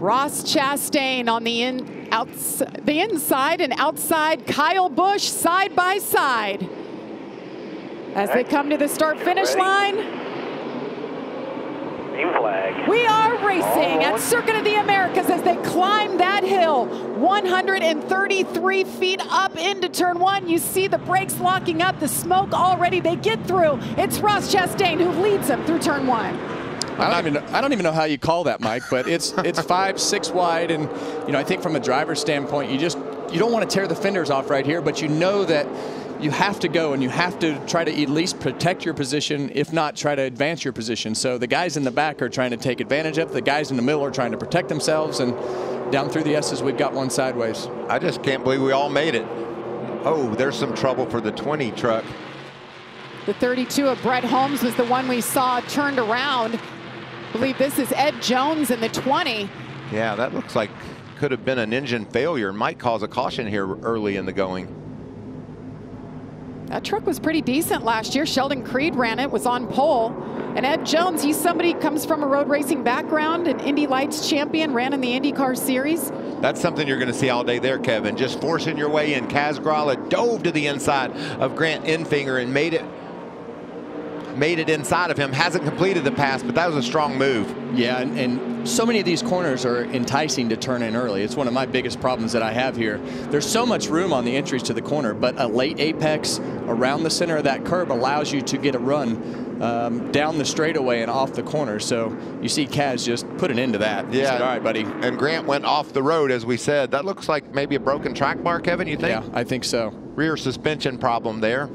Ross Chastain on the in, outs, the inside and outside Kyle Busch side by side. As they come to the start finish line, Green flag. we are racing at Circuit of the Americas as they climb that hill 133 feet up into turn one. You see the brakes locking up, the smoke already. They get through. It's Ross Chastain who leads them through turn one. I don't even know, I don't even know how you call that, Mike, but it's it's five six wide, and you know I think from a driver's standpoint, you just you don't want to tear the fenders off right here, but you know that you have to go and you have to try to at least protect your position, if not try to advance your position. So the guys in the back are trying to take advantage of. The guys in the middle are trying to protect themselves, and down through the S's, we've got one sideways. I just can't believe we all made it. Oh, there's some trouble for the 20 truck. The 32 of Brett Holmes was the one we saw turned around. I believe this is Ed Jones in the 20. Yeah, that looks like could have been an engine failure. Might cause a caution here early in the going. That truck was pretty decent last year. Sheldon Creed ran it, was on pole. And Ed Jones, he's somebody who comes from a road racing background, an Indy Lights champion, ran in the IndyCar series. That's something you're going to see all day there, Kevin. Just forcing your way in. Kaz Grala dove to the inside of Grant Enfinger and made it made it inside of him. Hasn't completed the pass, but that was a strong move. Yeah, and, and so many of these corners are enticing to turn in early. It's one of my biggest problems that I have here. There's so much room on the entries to the corner, but a late apex around the center of that curb allows you to get a run um, down the straightaway and off the corner. So you see Kaz just put an end to that. Yeah. said, All right, buddy. And Grant went off the road, as we said. That looks like maybe a broken track bar, Kevin, you think? Yeah, I think so. Rear suspension problem there.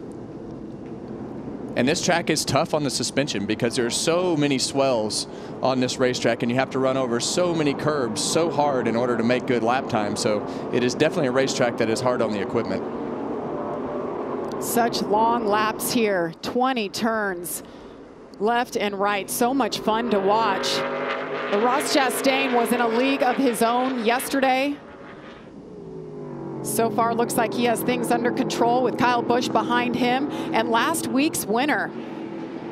And this track is tough on the suspension because there are so many swells on this racetrack and you have to run over so many curbs so hard in order to make good lap time. So it is definitely a racetrack that is hard on the equipment. Such long laps here, 20 turns left and right. So much fun to watch. Ross Chastain was in a league of his own yesterday. So far, looks like he has things under control with Kyle Busch behind him. And last week's winner,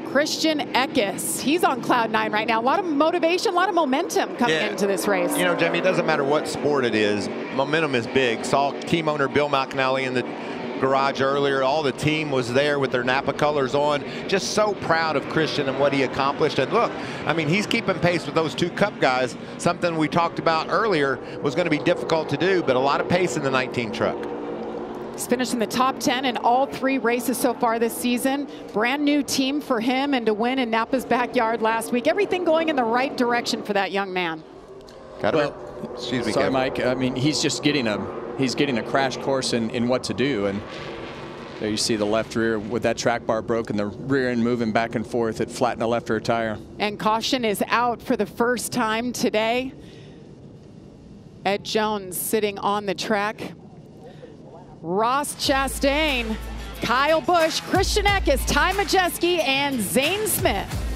Christian Eckes. He's on cloud nine right now. A lot of motivation, a lot of momentum coming Yeah. into this race. You know, Jamie, it doesn't matter what sport it is. Momentum is big. Saw team owner Bill McAnally in the garage earlier. All the team was there with their Napa colors on. Just so proud of Christian and what he accomplished. And look, I mean, he's keeping pace with those two Cup guys. Something we talked about earlier was going to be difficult to do, but a lot of pace in the 19 truck. He's finished in the top 10 in all three races so far this season. Brand new team for him and to win in Napa's backyard last week. Everything going in the right direction for that young man. Got Well. Excuse me, Sorry, Kevin. Mike. I mean, he's just getting a he's getting a crash course in, in what to do. And there you see the left rear with that track bar broken, the rear end moving back and forth. It flattened the left rear tire. And caution is out for the first time today. Ed Jones sitting on the track. Ross Chastain, Kyle Busch, Christian Eckes, Ty Majeski, and Zane Smith.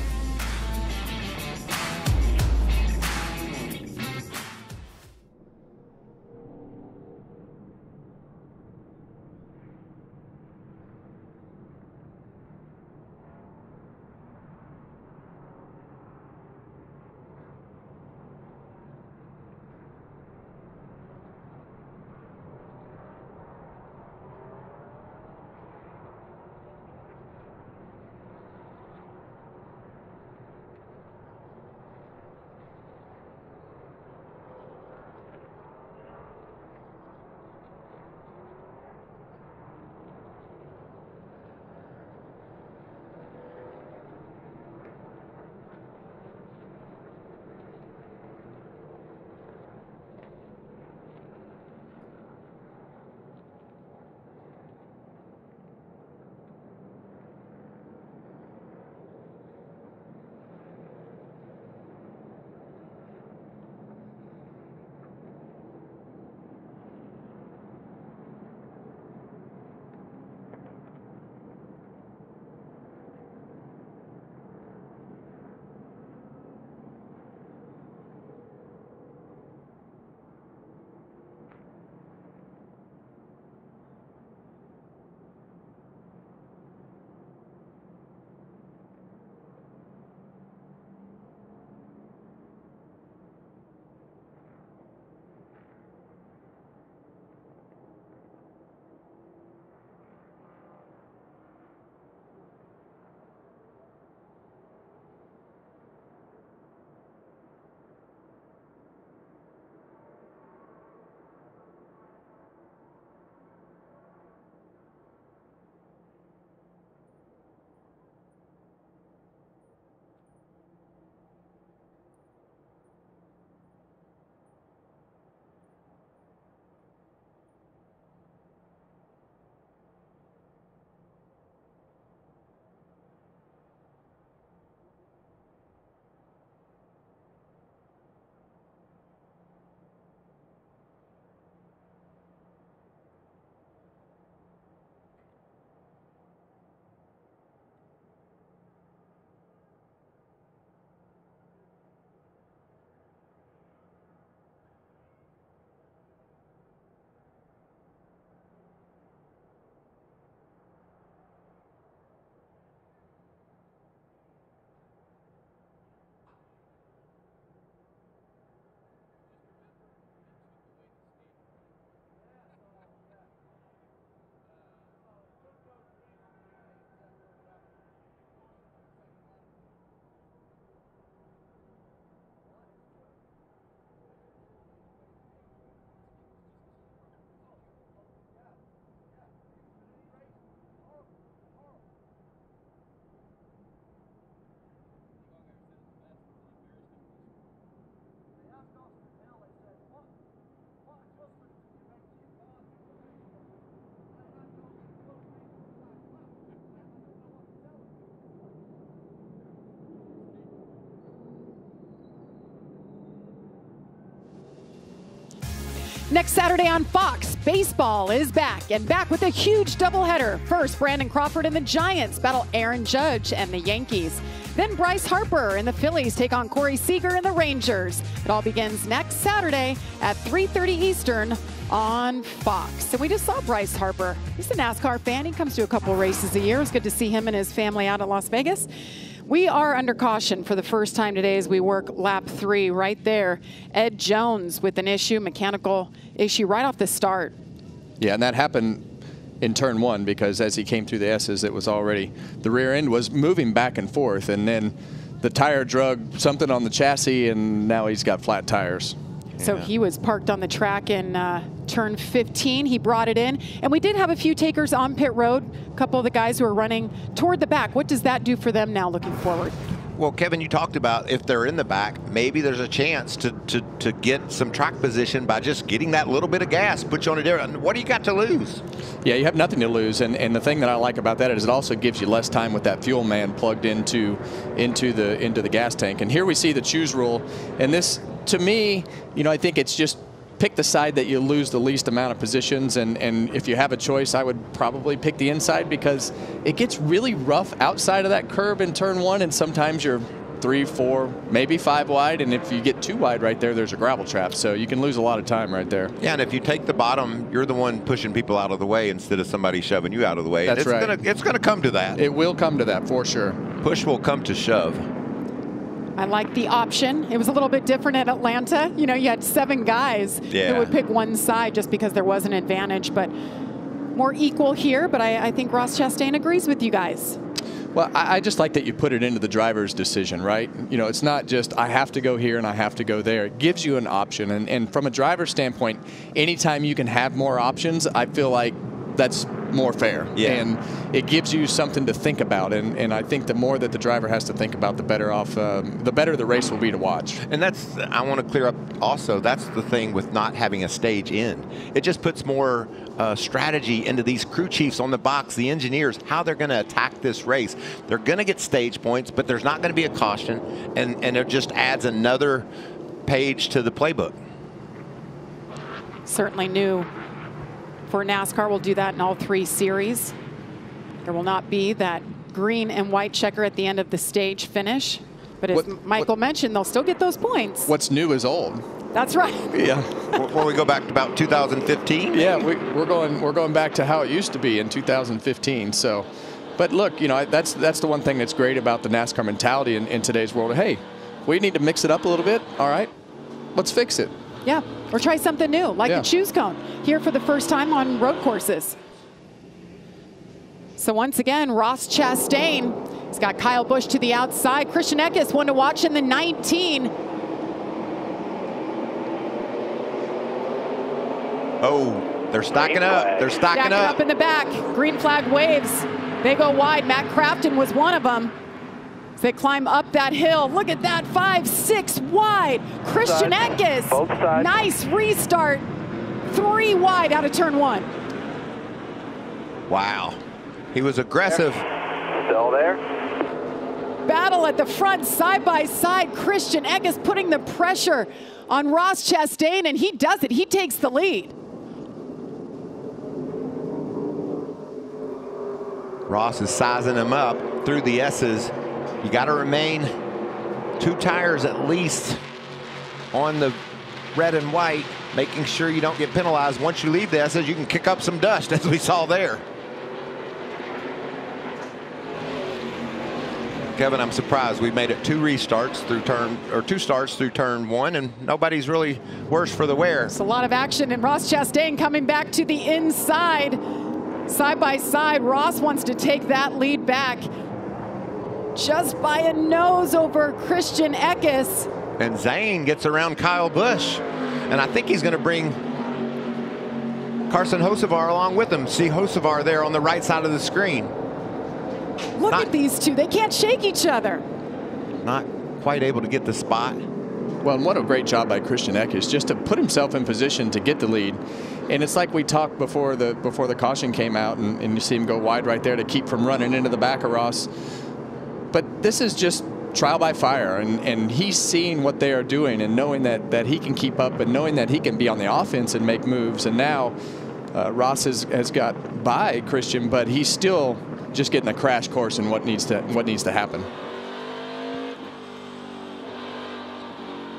Next Saturday on Fox, baseball is back and back with a huge doubleheader. First, Brandon Crawford and the Giants battle Aaron Judge and the Yankees. Then Bryce Harper and the Phillies take on Corey Seager and the Rangers. It all begins next Saturday at 3:30 Eastern on Fox. And we just saw Bryce Harper. He's a NASCAR fan. He comes to a couple races a year. It's good to see him and his family out at Las Vegas. We are under caution for the first time today as we work lap three right there. Ed Jones with an issue, mechanical issue right off the start. Yeah, and that happened in turn one because as he came through the S's, it was already, the rear end was moving back and forth. And then the tire drug something on the chassis, and now he's got flat tires. So he was parked on the track in uh, turn 15. He brought it in. And we did have a few takers on pit road, a couple of the guys who are running toward the back. What does that do for them now looking forward? Well, Kevin, you talked about if they're in the back, maybe there's a chance to, to, to get some track position by just getting that little bit of gas, put you on a different. What do you got to lose? Yeah, you have nothing to lose, and, and the thing that I like about that is it also gives you less time with that fuel man plugged into into the into the gas tank. And here we see the choose rule, and this to me, you know, I think it's just pick the side that you lose the least amount of positions. And, and if you have a choice, I would probably pick the inside because it gets really rough outside of that curve in turn one. And sometimes you're three, four, maybe five wide. And if you get too wide right there, there's a gravel trap. So you can lose a lot of time right there. Yeah, and if you take the bottom, you're the one pushing people out of the way instead of somebody shoving you out of the way. That's it's right. Gonna, it's going to come to that. It will come to that for sure. Push will come to shove. I like the option. It was a little bit different at Atlanta. You know, you had seven guys Yeah. who would pick one side just because there was an advantage, but more equal here. But I, I think Ross Chastain agrees with you guys. Well, I, I just like that you put it into the driver's decision, right? You know, it's not just I have to go here and I have to go there. It gives you an option. And, and from a driver's standpoint, anytime you can have more options, I feel like that's more fair. Yeah. And it gives you something to think about. And, and I think the more that the driver has to think about, the better off, um, the better the race will be to watch. And that's, I want to clear up also, that's the thing with not having a stage in. It just puts more uh, strategy into these crew chiefs on the box, the engineers, how they're going to attack this race. They're going to get stage points, but there's not going to be a caution, and, and it just adds another page to the playbook. Certainly new for NASCAR. We'll do that in all three series. There will not be that green and white checker at the end of the stage finish. But as What- Michael mentioned, they'll still get those points. What's new is old. That's right. Yeah. Before we go back to about 2015, Yeah, we, we're going we're going back to how it used to be in 2015. So, but look, you know that's that's the one thing that's great about the NASCAR mentality in, in today's world. Hey, we need to mix it up a little bit. All right, let's fix it. Yeah, or try something new, like Yeah. the choose cone here for the first time on road courses. So once again, Ross Chastain. He's got Kyle Busch to the outside. Christian Eckes, one to watch in the 19. oh, they're stacking up. They're stacking Jacking up. up in the back. Green flag waves. They go wide. Matt Crafton was one of them. As they climb up that hill. Look at that, five, six wide. Christian sides. Eckes. Nice restart. Three wide out of turn one. Wow. He was aggressive. Still there? battle at the front, side by side. Christian Eckes putting the pressure on Ross Chastain, and he does it. He takes the lead. Ross is sizing him up through the S's. You got to remain two tires at least on the red and white, making sure you don't get penalized. Once you leave the S's, you can kick up some dust, as we saw there. Kevin, I'm surprised we made it two restarts through turn or two starts through turn one, and nobody's really worse for the wear. It's a lot of action, and Ross Chastain coming back to the inside. Side by side, Ross wants to take that lead back just by a nose over Christian Eckes. And Zane gets around Kyle Busch. And I think he's going to bring Carson Hocevar along with him. See Hocevar there on the right side of the screen. Look Not- at these two. They can't shake each other. Not quite able to get the spot. Well, and what a great job by Christian Eckes just to put himself in position to get the lead. And it's like we talked before the before the caution came out, and, and you see him go wide right there to keep from running into the back of Ross. But this is just trial by fire, and, and he's seeing what they are doing and knowing that, that he can keep up and knowing that he can be on the offense and make moves. And now uh, Ross has, has got by Christian, but he's still just getting a crash course in what needs to what needs to happen.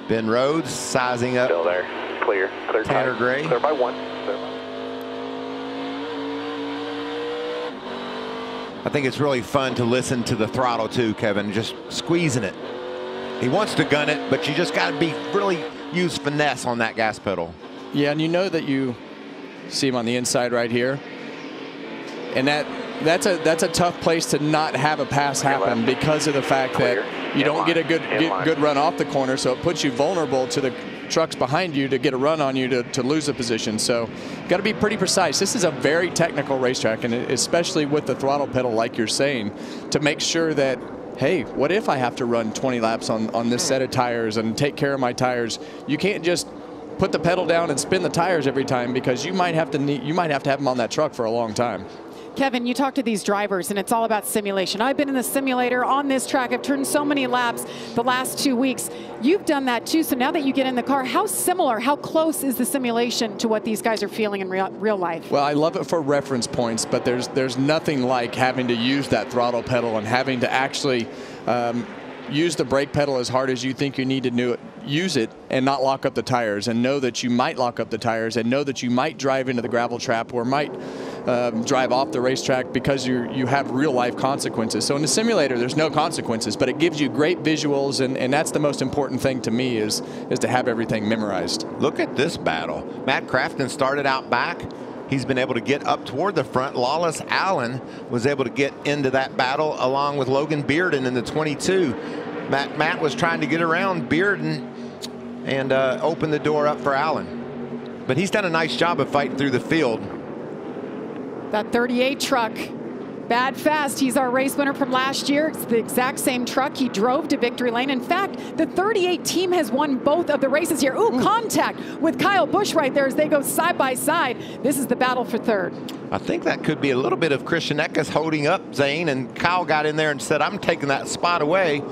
Ben Rhodes sizing up. Still there. Clear. Clear Tanner. Gray. Clear by one. Clear by- I think it's really fun to listen to the throttle too, Kevin, just squeezing it. He wants to gun it, but you just got to be really use finesse on that gas pedal. Yeah, and you know that you see him on the inside right here, and that that's a that's a tough place to not have a pass happen because of the fact that you don't get a good get, good run off the corner, so it puts you vulnerable to the trucks behind you to get a run on you to, to lose a position. So, got to be pretty precise. This is a very technical racetrack, and especially with the throttle pedal, like you're saying, to make sure that hey, what if I have to run 20 laps on, on this set of tires and take care of my tires? You can't just put the pedal down and spin the tires every time because you might have to need, you might have to have them on that truck for a long time. Kevin, you talk to these drivers, and it's all about simulation. I've been in the simulator on this track. I've turned so many laps the last two weeks. You've done that too. So now that you get in the car, how similar, how close is the simulation to what these guys are feeling in real, real life? Well, I love it for reference points, but there's there's nothing like having to use that throttle pedal and having to actually um, use the brake pedal as hard as you think you need to do it, use it and not lock up the tires and know that you might lock up the tires and know that you might drive into the gravel trap or might um, drive off the racetrack because you you have real life consequences. So in the simulator, there's no consequences, but it gives you great visuals, and, and that's the most important thing to me is is to have everything memorized. Look at this battle. Matt Crafton started out back. He's been able to get up toward the front. Lawless Alan was able to get into that battle along with Logan Bearden in the 22. Matt Matt was trying to get around Bearden and uh, open the door up for Alan. But he's done a nice job of fighting through the field. That 38 truck, bad fast. He's our race winner from last year. It's the exact same truck he drove to victory lane. In fact, the 38 team has won both of the races here. Ooh, contact with Kyle Busch right there as they go side by side. This is the battle for third. I think that could be a little bit of Christian Eckes holding up Zane, and Kyle got in there and said, I'm taking that spot away.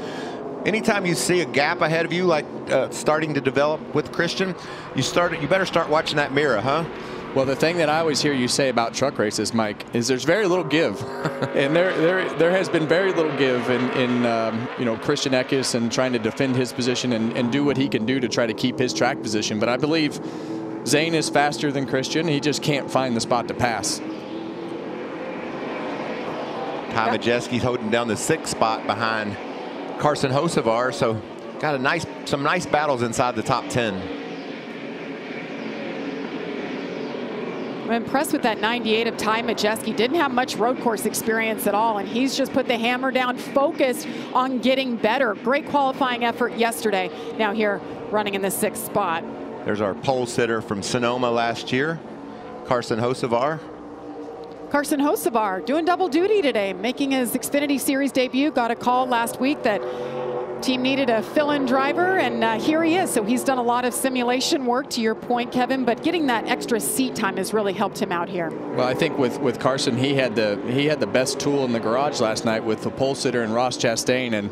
Anytime you see a gap ahead of you, like uh, starting to develop with Christian, you start. You better start watching that mirror, huh? Well, the thing that I always hear you say about truck races, Mike, is there's very little give, and there there there has been very little give in in um, you know Christian Eckes and trying to defend his position and, and do what he can do to try to keep his track position. But I believe Zane is faster than Christian. He just can't find the spot to pass. Ty Majeski's holding down the sixth spot behind Carson Hocevar, so got a nice some nice battles inside the top 10. I'm impressed with that 98 of Ty Majeski. Didn't have much road course experience at all, and he's just put the hammer down, focused on getting better. Great qualifying effort yesterday. Now here, running in the sixth spot. There's our pole sitter from Sonoma last year, Carson Hocevar. Carson Hocevar doing double duty today, making his Xfinity Series debut. Got a call last week that team needed a fill-in driver, and uh, here he is. So he's done a lot of simulation work, to your point, Kevin. But getting that extra seat time has really helped him out here. Well, I think with, with Carson, he had the he had the best tool in the garage last night with the pole sitter and Ross Chastain, and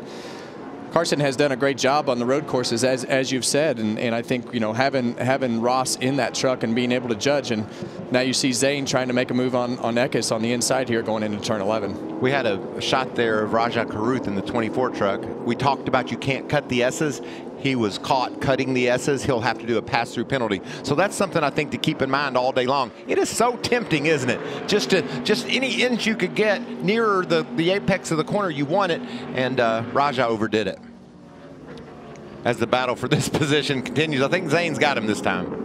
Carson has done a great job on the road courses, as as you've said, and, and I think you know having having Ross in that truck and being able to judge, and now you see Zane trying to make a move on on Eckes on the inside here going into turn 11. We had a shot there of Rajah Caruth in the 24 truck. We talked about you can't cut the S's. He was caught cutting the S's. He'll have to do a pass-through penalty. So that's something I think to keep in mind all day long. It is so tempting, isn't it? Just to just any inch you could get nearer the, the apex of the corner, you want it. And uh, Rajah overdid it. As the battle for this position continues, I think Zane's got him this time.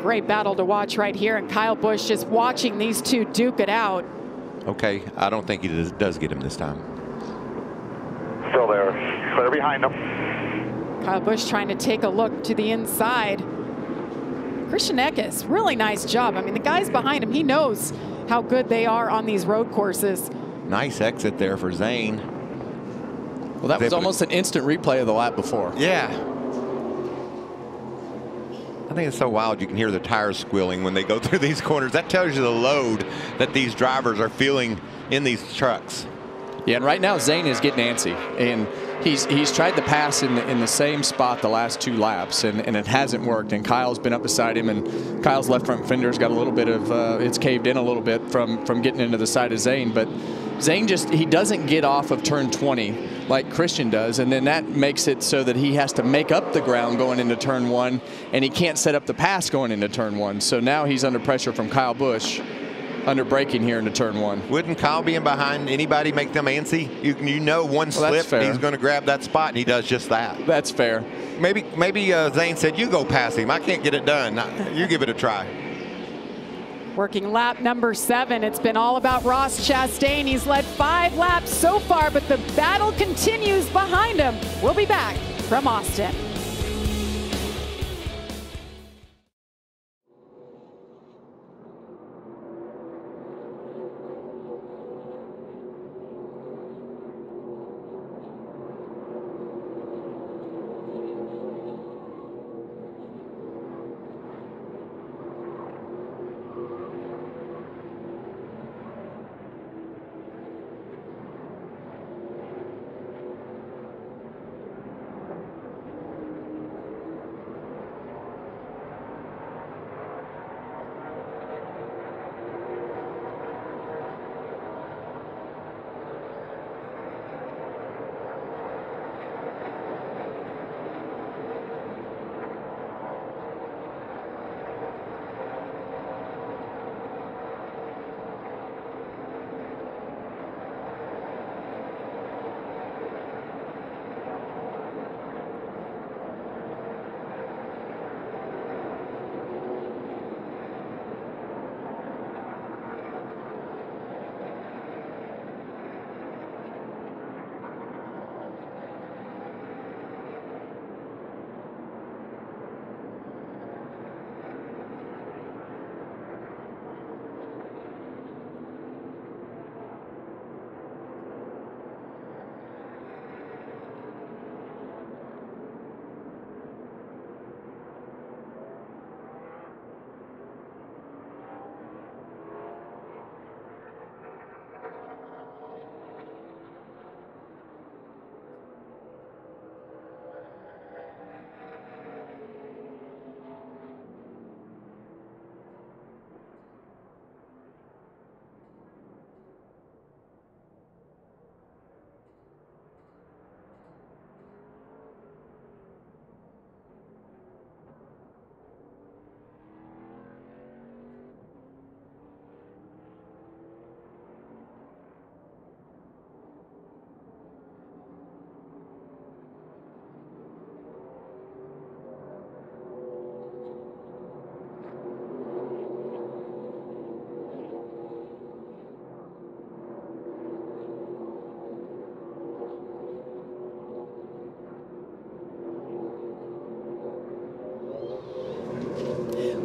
Great battle to watch right here, and Kyle Busch just watching these two duke it out. Okay, I don't think he does, does get him this time. Still there. Clear behind them. Kyle Busch trying to take a look to the inside. Christian Eckes, really nice job. I mean, the guys behind him, he knows how good they are on these road courses. Nice exit there for Zane. Well, that was almost an instant replay of the lap before. Yeah. I think it's so wild you can hear the tires squealing when they go through these corners. That tells you the load that these drivers are feeling in these trucks. Yeah, and right now Zane is getting antsy, and he's he's tried to pass in the, in the same spot the last two laps, and, and it hasn't worked. And Kyle's been up beside him, and Kyle's left front fender's got a little bit of uh, it's caved in a little bit from from getting into the side of Zane, but Zane just he doesn't get off of turn 20 like Christian does, and then that makes it so that he has to make up the ground going into turn one, and he can't set up the pass going into turn one. So now he's under pressure from Kyle Busch under braking here into turn one. Wouldn't Kyle being behind anybody make them antsy? You, you know one Well, slip, he's going to grab that spot, and he does just that. That's fair. Maybe maybe uh, Zane said, you go past him. I can't get it done. You give it a try. Working lap number seven. It's been all about Ross Chastain. He's led five laps so far, but the battle continues behind him. We'll be back from Austin.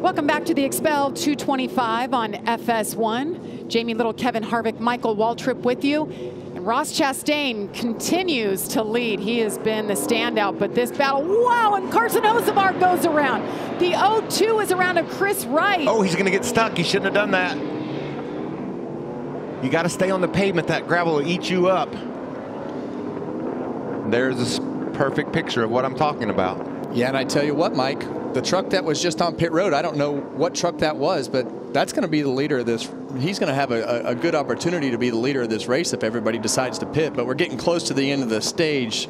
Welcome back to the XPEL 225 on FS1. Jamie Little, Kevin Harvick, Michael Waltrip with you. And Ross Chastain continues to lead. He has been the standout, but this battle, wow, and Carson Hocevar goes around. The 0-2 is around of Chris Wright. Oh, he's going to get stuck. He shouldn't have done that. You got to stay on the pavement. That gravel will eat you up. There's a s- perfect picture of what I'm talking about. Yeah, and I tell you what, Mike, the truck that was just on pit road, I don't know what truck that was, but that's going to be the leader of this. He's going to have a, a, a good opportunity to be the leader of this race if everybody decides to pit. But we're getting close to the end of the stage.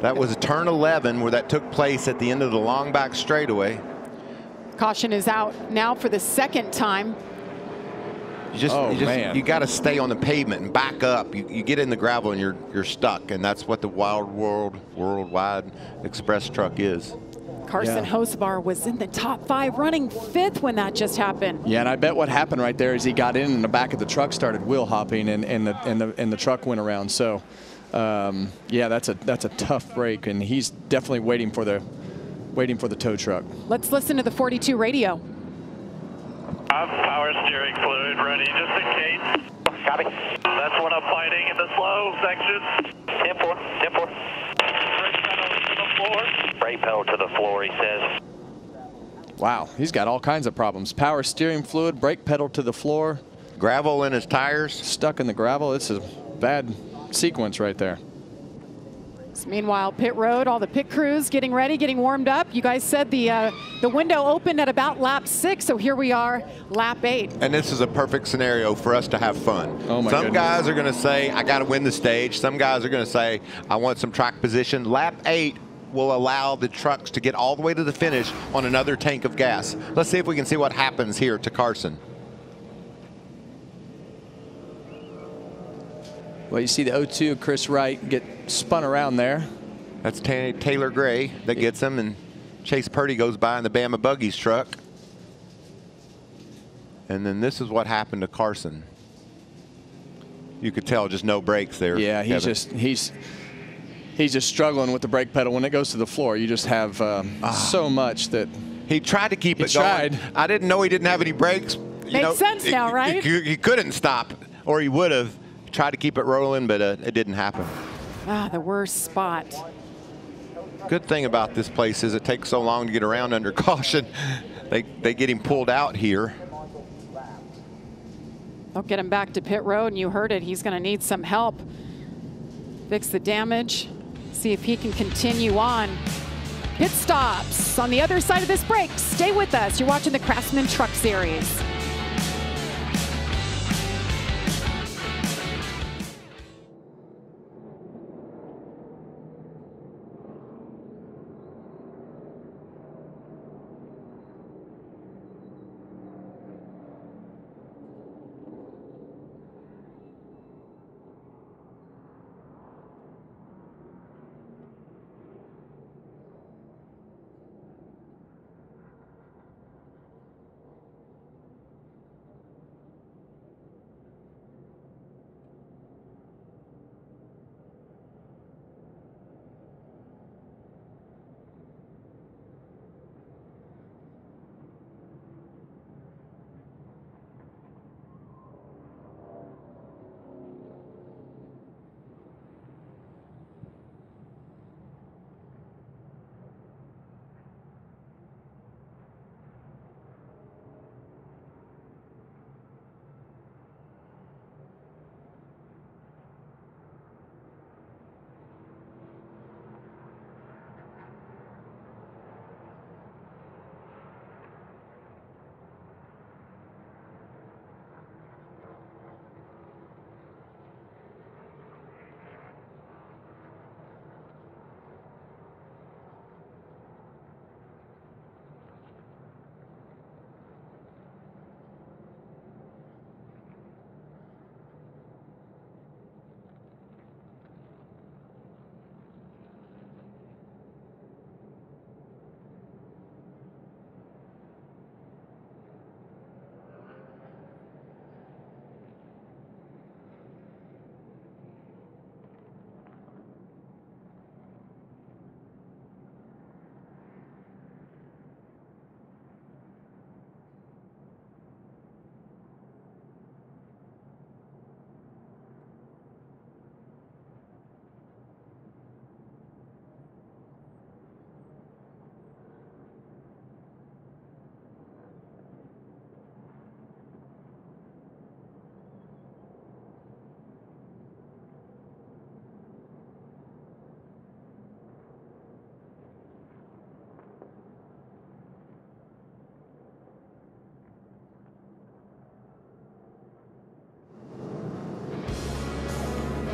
That was a turn 11 where that took place at the end of the long back straightaway. Caution is out now for the second time. You just, Oh, you, just man. you got to stay on the pavement and back up. You, you get in the gravel and you're you're stuck, and that's what the Wild World Worldwide Express truck is. Carson Yeah. Hocevar was in the top five, running fifth when that just happened. Yeah, and I bet what happened right there is he got in and the back of the truck started wheel hopping and, and, the, and, the, and the truck went around. So, um, yeah, that's a, that's a tough break, and he's definitely waiting for the, waiting for the tow truck. Let's listen to the 42 radio. I'm power steering fluid ready just in case. Copy. That's what I'm fighting in the slow section. 10 4, 10 4. Brake pedal to the floor. Brake pedal to the floor, he says. Wow, he's got all kinds of problems. Power steering fluid, brake pedal to the floor, Gravel in his tires. stuck in the gravel. It's a bad sequence right there. So meanwhile, pit road, all the pit crews getting ready, getting warmed up. You guys said the uh, the window opened at about lap six, so here we are, lap eight. And this is a perfect scenario for us to have fun. Oh my some goodness. guys are going to say, I got to win the stage. Some guys are going to say, I want some track position. Lap eight will allow the trucks to get all the way to the finish on another tank of gas. Let's see if we can see what happens here to Carson. Well, you see the 0-2 Chris Wright get spun around there. That's Ta- Taylor Gray that gets him, and Chase Purdy goes by in the Bama Buggies truck. And then this is what happened to Carson. You could tell just no brakes there. Yeah, he's Kevin. just he's he's just struggling with the brake pedal. When it goes to the floor, you just have um, so much that He tried to keep He it going. I didn't know he didn't have any brakes. You Makes know, sense he- now, right? He, he couldn't stop, or he would have tried to keep it rolling, but uh, it didn't happen. Ah, the worst spot. Good thing about this place is it takes so long to get around under caution. They they get him pulled out here. They'll get him back to pit road, and you heard it. He's going to need some help. Fix the damage. See if he can continue on. Pit stops on the other side of this break. Stay with us. You're watching the Craftsman Truck Series.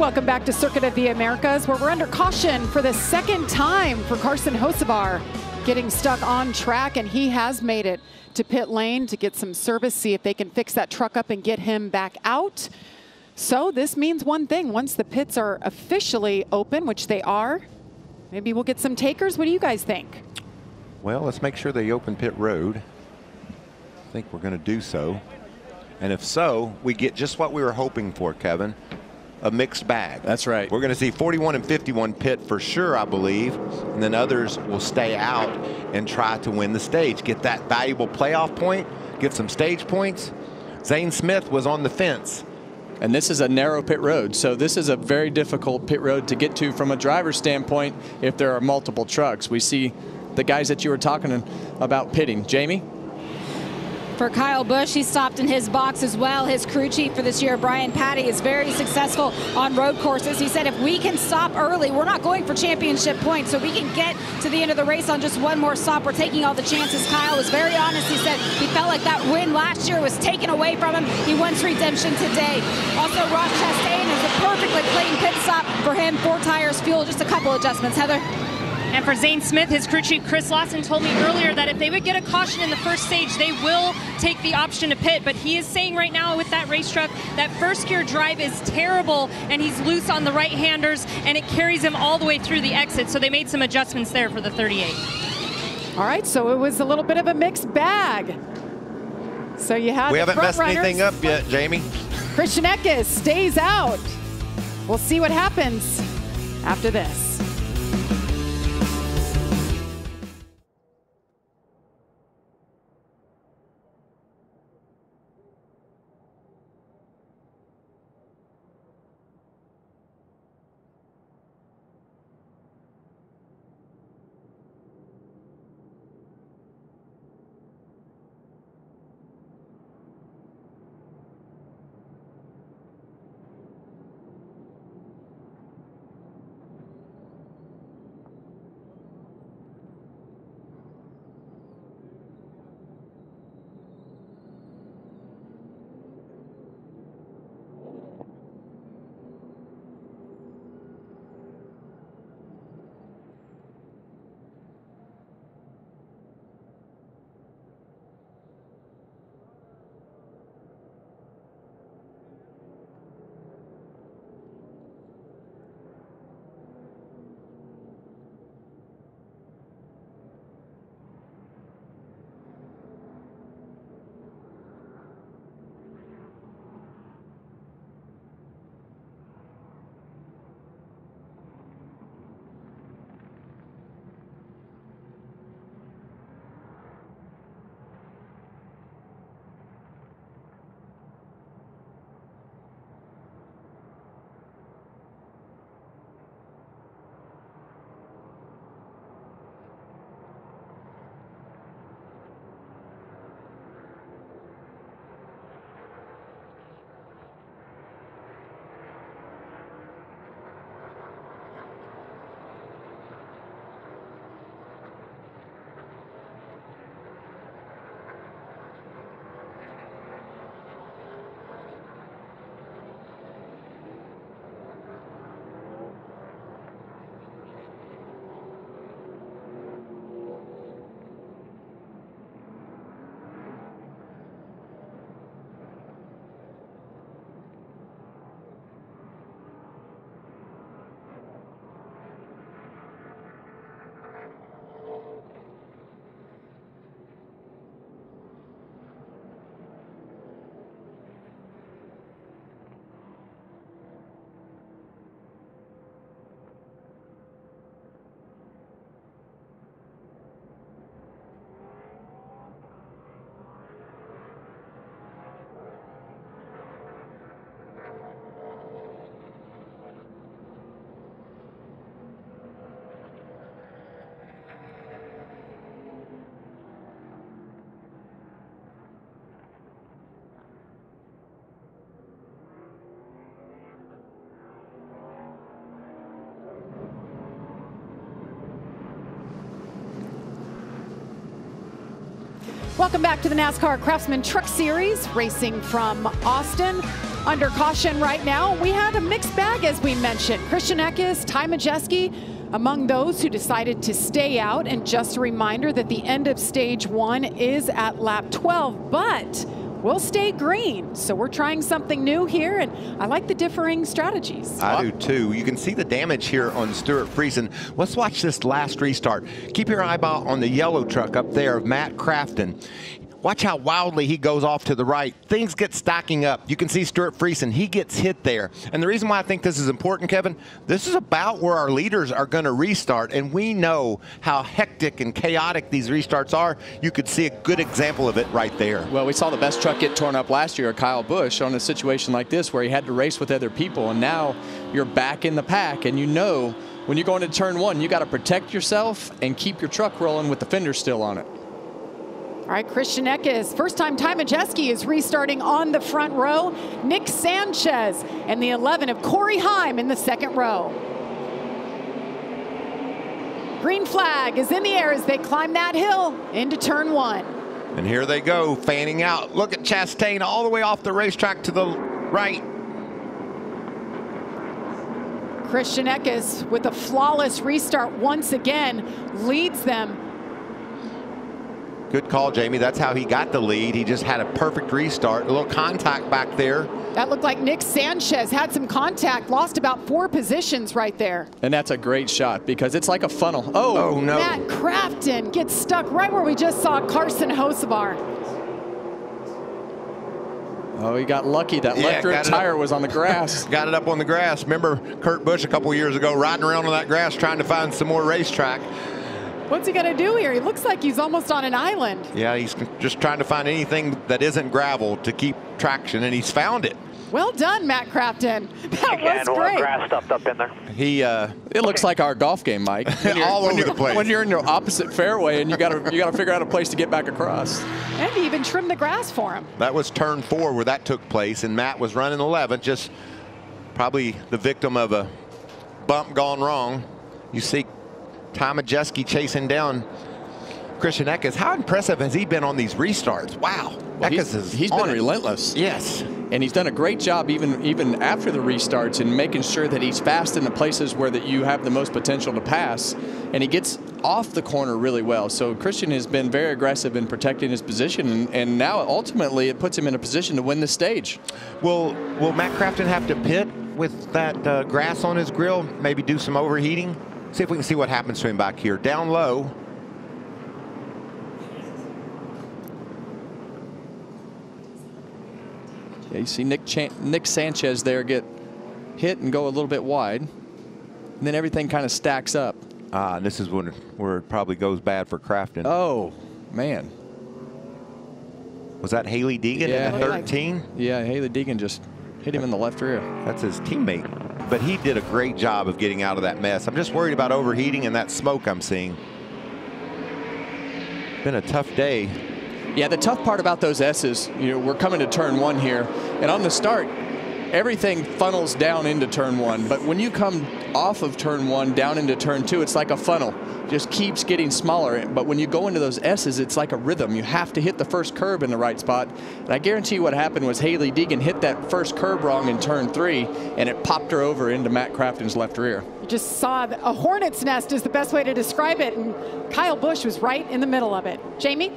Welcome back to Circuit of the Americas, where we're under caution for the second time for Carson Hocevar getting stuck on track, and he has made it to pit lane to get some service, see if they can fix that truck up and get him back out. So this means one thing. Once the pits are officially open, which they are, maybe we'll get some takers. What do you guys think? Well, let's make sure they open pit road. I think we're going to do so. And if so, we get just what we were hoping for, Kevin. A mixed bag. That's right. We're going to see 41 and 51 pit for sure, I believe. And then others will stay out and try to win the stage. Get that valuable playoff point, get some stage points. Zane Smith was on the fence. And this is a narrow pit road, so this is a very difficult pit road to get to from a driver's standpoint if there are multiple trucks. We see the guys that you were talking about pitting. Jamie? For Kyle Busch. He stopped in his box as well. His crew chief for this year, Brian Patty, is very successful on road courses. He said if we can stop early, we're not going for championship points, so we can get to the end of the race on just one more stop. We're taking all the chances. Kyle was very honest. He said he felt like that win last year was taken away from him. He wants redemption today. Also, Ross Chastain is a perfectly clean pit stop for him. Four tires, fuel, just a couple adjustments. Heather? And for Zane Smith, his crew chief Chris Lawson told me earlier that if they would get a caution in the first stage, they will take the option to pit. But he is saying right now with that race truck, that first gear drive is terrible and he's loose on the right handers and it carries him all the way through the exit. So they made some adjustments there for the 38. All right, so it was a little bit of a mixed bag. So you have We haven't front messed runners. anything up yet, Jamie. Christian Eckes stays out. We'll see what happens after this. Welcome back to the NASCAR Craftsman Truck Series, racing from Austin. Under caution right now, we had a mixed bag as we mentioned. Christian Eckes, Ty Majeski, among those who decided to stay out. And just a reminder that the end of stage one is at lap 12, but we'll stay green. So we're trying something new here, and I like the differing strategies. I do too. You can see the damage here on Stewart Friesen. Let's watch this last restart. Keep your eyeball on the yellow truck up there of Matt Crafton. Watch how wildly he goes off to the right. Things get stacking up. You can see Stewart Friesen. He gets hit there. And the reason why I think this is important, Kevin, this is about where our leaders are going to restart. And we know how hectic and chaotic these restarts are. You could see a good example of it right there. Well, we saw the best truck get torn up last year, Kyle Busch, on a situation like this where he had to race with other people. And now you're back in the pack, and you know when you go into turn one, you got to protect yourself and keep your truck rolling with the fender still on it. All right, Christian Eckes, first time Ty Majeski is restarting on the front row. Nick Sanchez and the 11 of Corey Heim in the second row. Green flag is in the air as they climb that hill into turn one. And here they go, fanning out. Look at Chastain all the way off the racetrack to the right. Christian Eckes with a flawless restart once again leads them Good call, Jamie. That's how he got the lead. He just had a perfect restart. A little contact back there. That looked like Nick Sanchez had some contact, lost about four positions right there. And that's a great shot because it's like a funnel. Oh, Oh, no. Matt Crafton gets stuck right where we just saw Carson Hocevar. oh, he got lucky. That Yeah, left rear tire was on the grass. Got it up on the grass. Remember Kurt Busch a couple years ago riding around on that grass trying to find some more racetrack. What's he gonna do here? He looks like he's almost on an island. Yeah, he's just trying to find anything that isn't gravel to keep traction, and he's found it. Well done, Matt Crafton. That Again, was we'll have great. grass stuffed up in there. He uh, It looks like our golf game, Mike. When you're- All over the place. When you're in the opposite fairway and you gotta you gotta figure out a place to get back across. And he even trimmed the grass for him. that was turn four where that took place, and Matt was running 11, just probably the victim of a bump gone wrong. You see Tom Majeski chasing down Christian Eckes. How impressive has he been on these restarts? Wow. Well, Eckes he's, is he's been it. relentless. Yes. And he's done a great job even even after the restarts and making sure that he's fast in the places where that you have the most potential to pass. And he gets off the corner really well. So Christian has been very aggressive in protecting his position and, and now ultimately it puts him in a position to win the stage. Will Will Matt Crafton have to pit with that uh, grass on his grill? Maybe do some overheating? See if we can see what happens to him back here. Down low. Yeah, you see Nick Chan- Nick Sanchez there get hit and go a little bit wide. And then everything kind of stacks up. Ah, and this is when where it probably goes bad for Crafton. Oh, man. Was that Hailie Deegan Yeah. at 13? Yeah, Hailie Deegan just hit him in the left rear. That's his teammate. But he did a great job of getting out of that mess. I'm just worried about overheating and that smoke I'm seeing. Been a tough day. Yeah, the tough part about those S's, you know, we're coming to turn one here, and on the start, everything funnels down into turn one. But when you come off of turn one down into turn two, it's like a funnel, just keeps getting smaller. But when you go into those S's, it's like a rhythm. You have to hit the first curb in the right spot. And I guarantee you what happened was Hailie Deegan hit that first curb wrong in turn three, and it popped her over into Matt Crafton's left rear. You just saw a hornet's nest is the best way to describe it, and Kyle Busch was right in the middle of it. Jamie?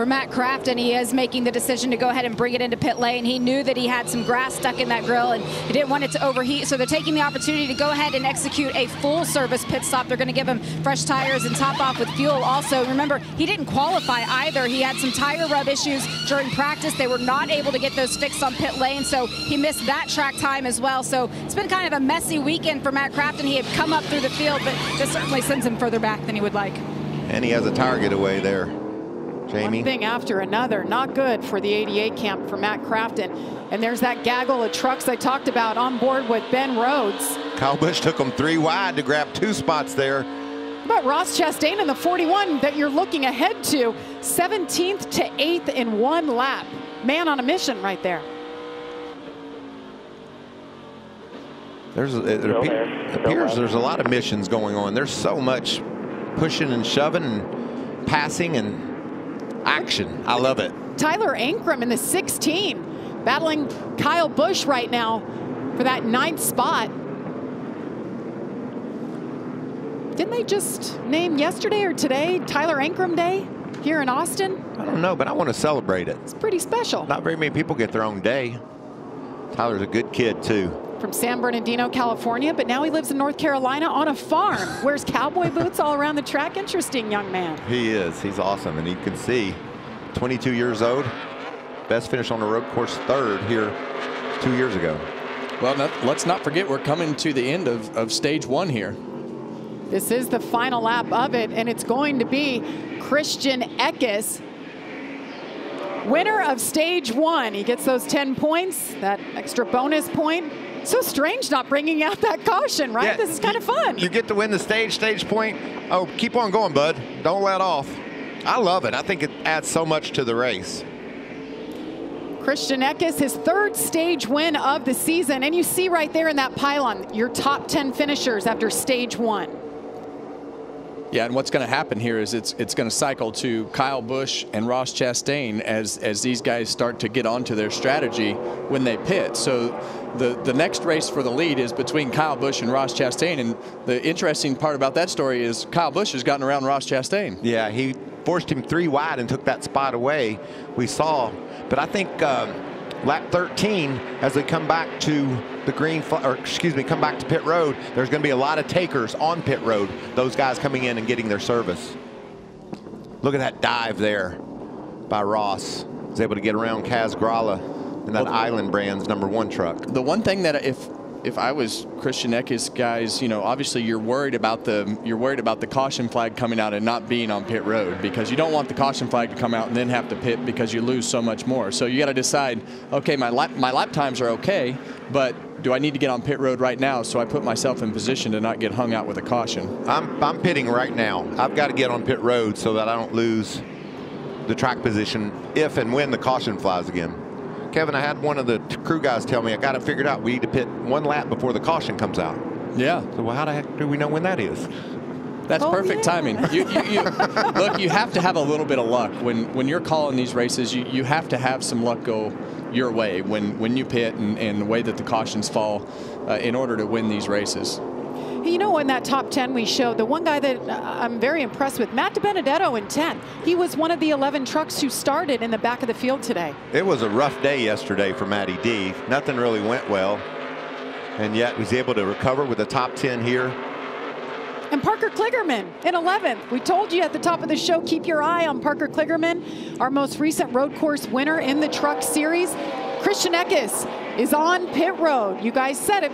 For Matt Crafton, he is making the decision to go ahead and bring it into pit lane. He knew that he had some grass stuck in that grill and he didn't want it to overheat. So they're taking the opportunity to go ahead and execute a full service pit stop. They're going to give him fresh tires and top off with fuel. Also, remember, he didn't qualify either. He had some tire rub issues during practice. They were not able to get those fixed on pit lane. So he missed that track time as well. So it's been kind of a messy weekend for Matt Crafton. He had come up through the field, but this certainly sends him further back than he would like. And he has a tire getaway there. Jamie. One thing after another, not good for the 88 camp for Matt Crafton. And there's that gaggle of trucks I talked about on board with Ben Rhodes. Kyle Busch took him three wide to grab two spots there. How about Ross Chastain in the 41 that you're looking ahead to, 17th to 8th in one lap. Man on a mission right there. There's uh, it, Still appe- there. Appears left. there's a lot of missions going on. There's so much pushing and shoving and passing and action. I love it. Tyler Ankrum in the 16, battling Kyle Busch right now for that ninth spot. Didn't they just name yesterday or today Tyler Ankrum Day here in Austin? I don't know, but I want to celebrate it. It's pretty special. Not very many people get their own day. Tyler's a good kid too. From San Bernardino, California, but now he lives in North Carolina on a farm. Wears cowboy boots all around the track. Interesting young man. He is. He's awesome, and you can see, 22 years old, best finish on the road course third here two years ago. Well, not, let's not forget we're coming to the end of, of stage one here. This is the final lap of it, and it's going to be Christian Eckes, winner of stage one. He gets those 10 points, that extra bonus point. So strange not bringing out that caution, right? Yeah, this is kind of fun. You get to win the stage, stage point. Oh, keep on going, bud. Don't let off. I love it. I think it adds so much to the race. Christian Eckes, his third stage win of the season. And you see right there in that pylon, your top 10 finishers after stage one. Yeah, and what's going to happen here is it's it's going to cycle to Kyle Busch and Ross Chastain as as these guys start to get onto their strategy when they pit. So the the next race for the lead is between Kyle Busch and Ross Chastain. And the interesting part about that story is Kyle Busch has gotten around Ross Chastain. Yeah, he forced him three wide and took that spot away. We saw, but I think. Um, lap 13 as they come back to the green, or excuse me, come back to pit road. There's going to be a lot of takers on pit road. Those guys coming in and getting their service. Look at that dive there by Ross. He's able to get around Kaz Grala in that well, Island Brands number one truck. The one thing that if if I was Christian Eckes, guys, you know, obviously you're worried about the you're worried about the caution flag coming out and not being on pit road because you don't want the caution flag to come out and then have to pit because you lose so much more. So you got to decide, okay, my lap my lap times are okay, but do I need to get on pit road right now so I put myself in position to not get hung out with a caution? I'm I'm pitting right now. I've got to get on pit road so that I don't lose the track position if and when the caution flies again. Kevin, I had one of the crew guys tell me I got it figured out. We need to pit one lap before the caution comes out. Yeah. So well, how the heck do we know when that is? That's oh, perfect yeah. timing. You, you, you, look, you have to have a little bit of luck when when you're calling these races. You, you have to have some luck go your way when when you pit and, and the way that the cautions fall uh, in order to win these races. You know, in that top 10 we showed, the one guy that uh, I'm very impressed with, Matt DiBenedetto in 10. He was one of the 11 trucks who started in the back of the field today. It was a rough day yesterday for Matty D. Nothing really went well. And yet was able to recover with a top 10 here. And Parker Kligerman in 11th. We told you at the top of the show, keep your eye on Parker Kligerman, our most recent road course winner in the truck series. Christian Eckes is on pit road. You guys said it.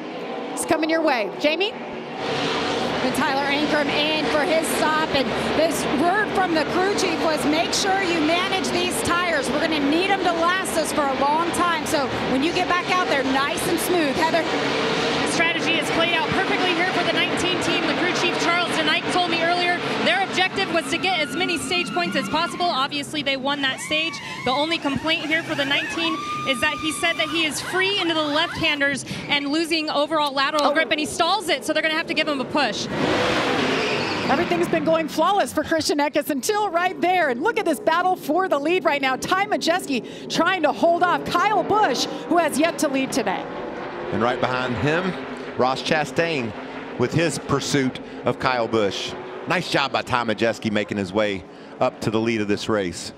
It's coming your way. Jamie? And Tyler Ankrum in for his stop. And this word from the crew chief was make sure you manage these tires. We're going to need them to last us for a long time. So when you get back out there, nice and smooth. Heather? The strategy has played out perfectly here for the 19 team. Their objective was to get as many stage points as possible. Obviously, they won that stage. The only complaint here for the 19 is that he said that he is free into the left-handers and losing overall lateral oh. grip, and he stalls it, so they're going to have to give him a push. Everything's been going flawless for Christian Eckes until right there. And look at this battle for the lead right now. Ty Majeski trying to hold off Kyle Busch, who has yet to lead today. And right behind him, Ross Chastain with his pursuit of Kyle Busch. Nice job by Ty Majeski making his way up to the lead of this race.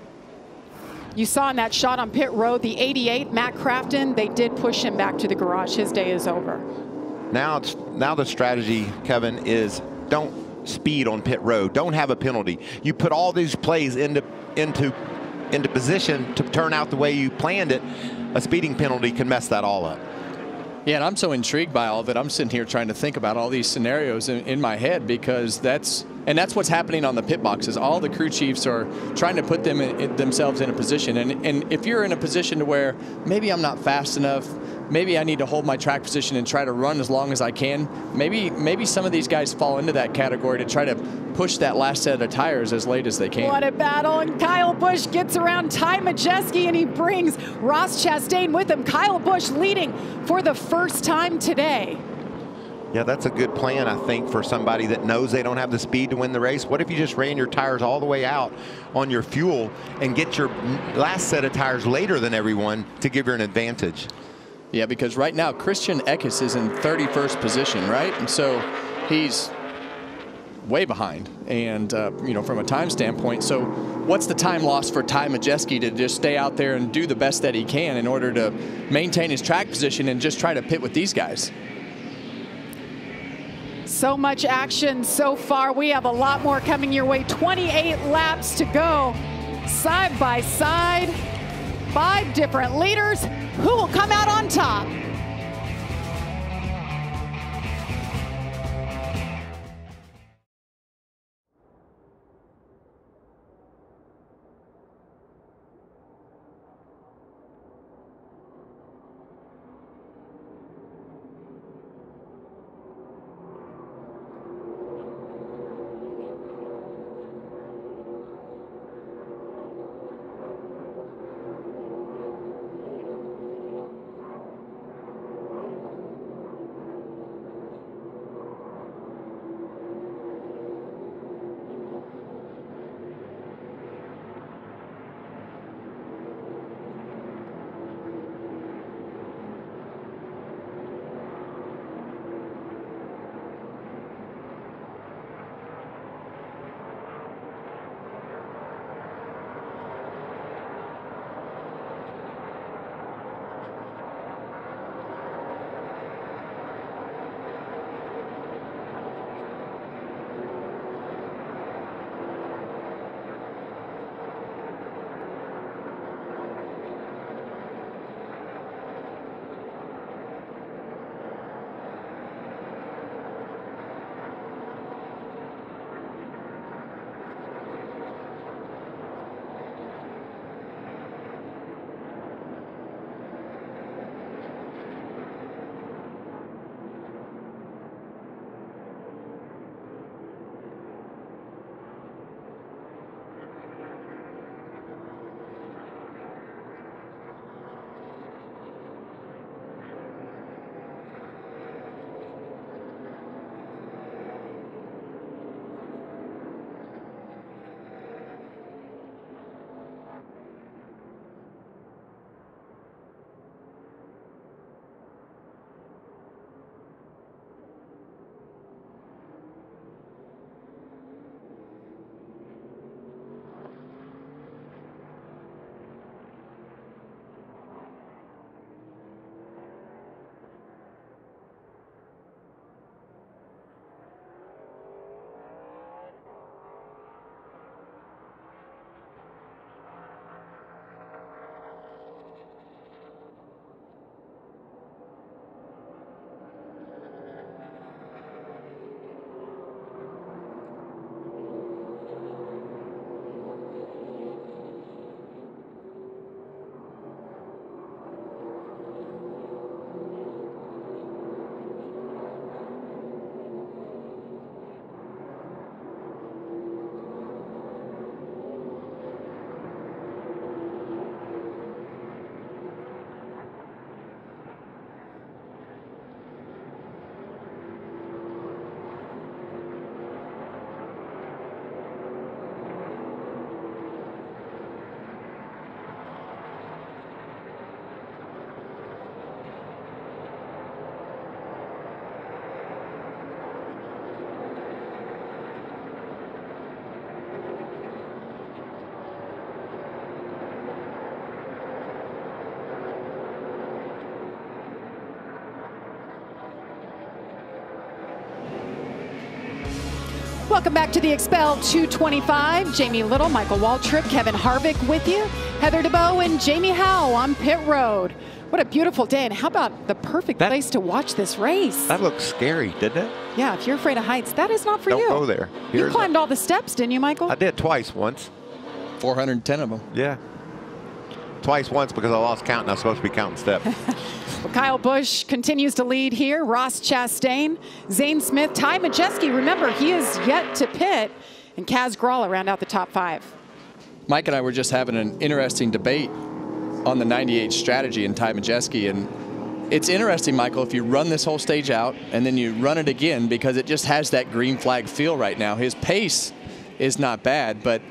You saw in that shot on pit road, the 88, Matt Crafton, they did push him back to the garage. His day is over. Now, it's, now the strategy, Kevin, is don't speed on pit road. Don't have a penalty. You put all these plays into, into, into position to turn out the way you planned it. A speeding penalty can mess that all up. Yeah, and I'm so intrigued by all of it. I'm sitting here trying to think about all these scenarios in, in my head because that's and that's what's happening on the pit boxes. All the crew chiefs are trying to put them in, themselves in a position. And, and if you're in a position to where maybe I'm not fast enough, maybe I need to hold my track position and try to run as long as I can. Maybe maybe some of these guys fall into that category to try to push that last set of tires as late as they can. What a battle, and Kyle Busch gets around Ty Majeski, and he brings Ross Chastain with him. Kyle Busch leading for the first time today. Yeah, that's a good plan, I think, for somebody that knows they don't have the speed to win the race. What if you just ran your tires all the way out on your fuel and get your last set of tires later than everyone to give you an advantage? Yeah, because right now Christian Eckes is in 31st position, right? And so he's way behind and uh, you know from a time standpoint so what's the time loss for Ty Majeski to just stay out there and do the best that he can in order to maintain his track position and just try to pit with these guys so much action so far. We have a lot more coming your way. 28 laps to go, side by side. Five different leaders. Who will come out on top? Welcome back to the XPEL 225. Jamie Little, Michael Waltrip, Kevin Harvick with you. Heather DeBeaux and Jamie Howe on pit road. What a beautiful day. And how about the perfect That- place to watch this race? That looks scary, didn't it? yeah, if you're afraid of heights, that is not for Don't you. go there. you Here's climbed all the steps, didn't you, Michael? I did twice once. 410 of them. Yeah. Twice once because I lost count and I was supposed to be counting steps. Kyle Busch continues to lead here. Ross Chastain, Zane Smith, Ty Majeski. Remember, he is yet to pit. And Kaz Grala round out the top five. Mike and I were just having an interesting debate on the 98 strategy in Ty Majeski. And it's interesting, Michael, if you run this whole stage out and then you run it again because it just has that green flag feel right now. His pace is not bad, but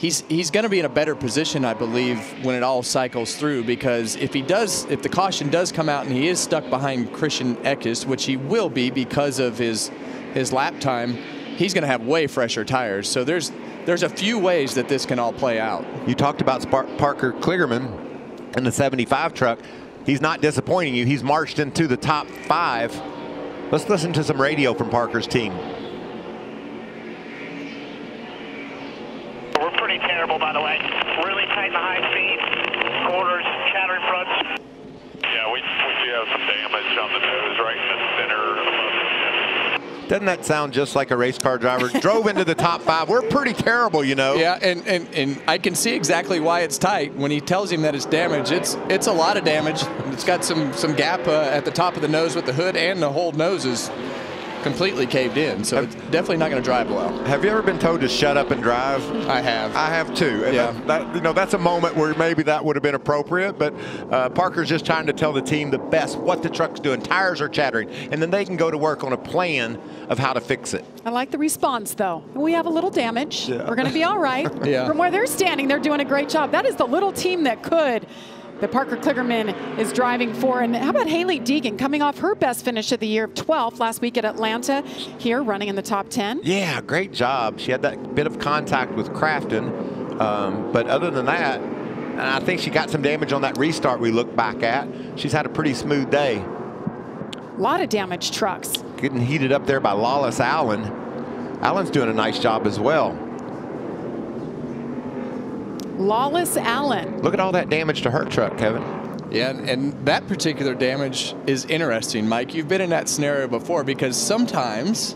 he's he's going to be in a better position, I believe, when it all cycles through. Because if he does, if the caution does come out and he is stuck behind Christian Eckes, which he will be because of his his lap time, he's going to have way fresher tires. So there's there's a few ways that this can all play out. You talked about Parker Kligerman in the 75 truck. He's not disappointing you. He's marched into the top five. Let's listen to some radio from Parker's team. We're pretty terrible, by the way. Really tight in the high speed, corners, chattering fronts. Yeah, we, we do have some damage on the nose right in the center Doesn't that sound just like a race car driver? Drove into the top five. We're pretty terrible, you know. Yeah, and, and, and I can see exactly why it's tight. When he tells him that it's damage, it's it's a lot of damage. It's got some some gap uh, at the top of the nose with the hood, and the whole nose is completely caved in. So it's definitely not going to drive well. Have you ever been told to shut up and drive? I have. I have too. And Yeah. that, that- you know, that's a moment where maybe that would have been appropriate, but uh, Parker's just trying to tell the team the best, what the truck's doing. Tires are chattering, and then they can go to work on a plan of how to fix it. I like the response, though. We have a little damage. Yeah. We're going to be all right. Yeah. From where they're standing, they're doing a great job. That is the little team that could. That Parker Kligerman is driving for. And how about Hailie Deegan coming off her best finish of the year of 12th last week at Atlanta, here running in the top 10? Yeah, great job. She had that bit of contact with Crafton, um, but other than that, and I think she got some damage on that restart we look back at. She's had a pretty smooth day. A lot of damaged trucks. Getting heated up there by Lawless Alan. Alan's doing a nice job as well. Lawless Alan. Look at all that damage to her truck, Kevin. Yeah, and, and that particular damage is interesting, Mike. You've been in that scenario before because sometimes,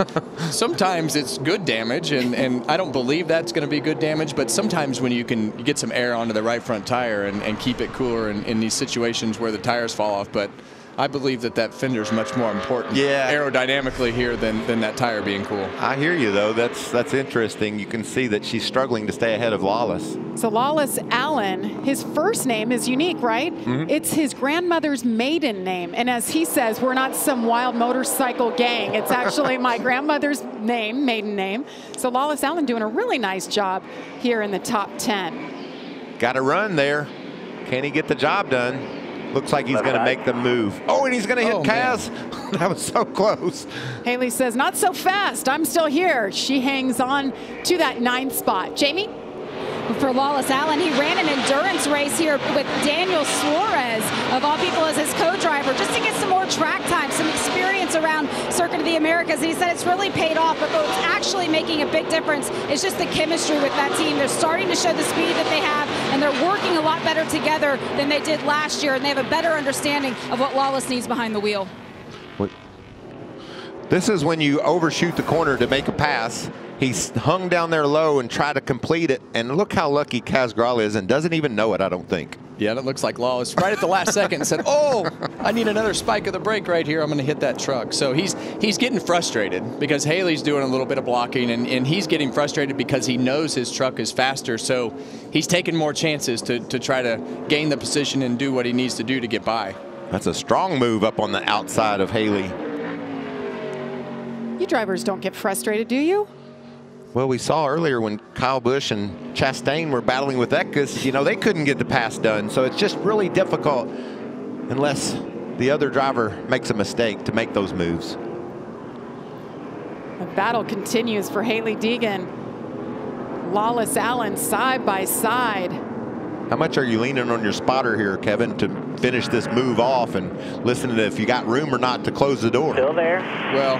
sometimes it's good damage, and, and I don't believe that's going to be good damage. But sometimes when you can get some air onto the right front tire and, and keep it cooler in, in these situations where the tires fall off, but I believe that that fender is much more important Yeah. aerodynamically here than, than that tire being cool. I hear you though. That's that's interesting. You can see that she's struggling to stay ahead of Lawless. So Lawless Alan, his first name is unique, right? Mm -hmm. It's his grandmother's maiden name. And as he says, we're not some wild motorcycle gang. It's actually my grandmother's name, maiden name. So Lawless Alan doing a really nice job here in the top 10. Got to run there. Can he get the job done? Looks like he's going to make the move. Oh, and he's going to hit Oh. Kaz. that was so close. Hailie says, not so fast. I'm still here. She hangs on to that ninth spot. Jamie? For Lawless Alan, he ran an endurance race here with Daniel Suarez, of all people, as his co-driver, just to get some more track time, some experience around Circuit of the Americas. And he said it's really paid off, but what's actually making a big difference is just the chemistry with that team. They're starting to show the speed that they have, and they're working a lot better together than they did last year, and they have a better understanding of what Lawless needs behind the wheel. This is when you overshoot the corner to make a pass. He's hung down there low and tried to complete it. And look how lucky Kaz Gralla is and doesn't even know it, I don't think. Yeah, that looks like Lawless right at the last second said, "Oh, I need another spike of the brake right here. I'm going to hit that truck." So he's he's getting frustrated because Hailie's doing a little bit of blocking, and, and he's getting frustrated because he knows his truck is faster. So he's taking more chances to to try to gain the position and do what he needs to do to get by. That's a strong move up on the outside of Hailie. You drivers don't get frustrated, do you? Well, we saw earlier when Kyle Busch and Chastain were battling with Eckes, you know, they couldn't get the pass done. So it's just really difficult unless the other driver makes a mistake to make those moves. The battle continues for Hailie Deegan. Lawless Alan side by side. How much are you leaning on your spotter here, Kevin, to finish this move off and listen to if you got room or not to close the door? Still there. Well,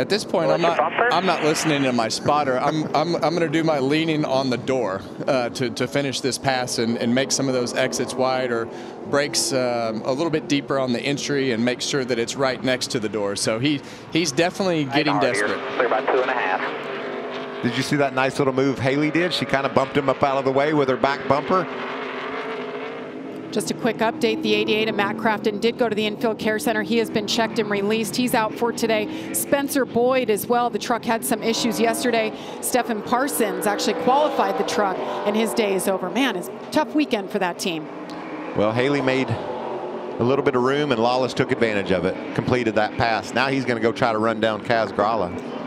At this point, I'm not. I'm not listening to my spotter. I'm. I'm. I'm going to do my leaning on the door uh, to to finish this pass and, and make some of those exits wide or brakes um, a little bit deeper on the entry and make sure that it's right next to the door. So he he's definitely getting desperate. Clear about two and a half. Did you see that nice little move Hailie did? She kind of bumped him up out of the way with her back bumper. Just a quick update, the 88 of Matt Crafton did go to the infield care center. He has been checked and released. He's out for today. Spencer Boyd as well. The truck had some issues yesterday. Stephen Parsons actually qualified the truck and his day is over. Man, it's a tough weekend for that team. Well, Hailie made a little bit of room and Lawless took advantage of it, completed that pass. Now he's going to go try to run down Kaz Grala.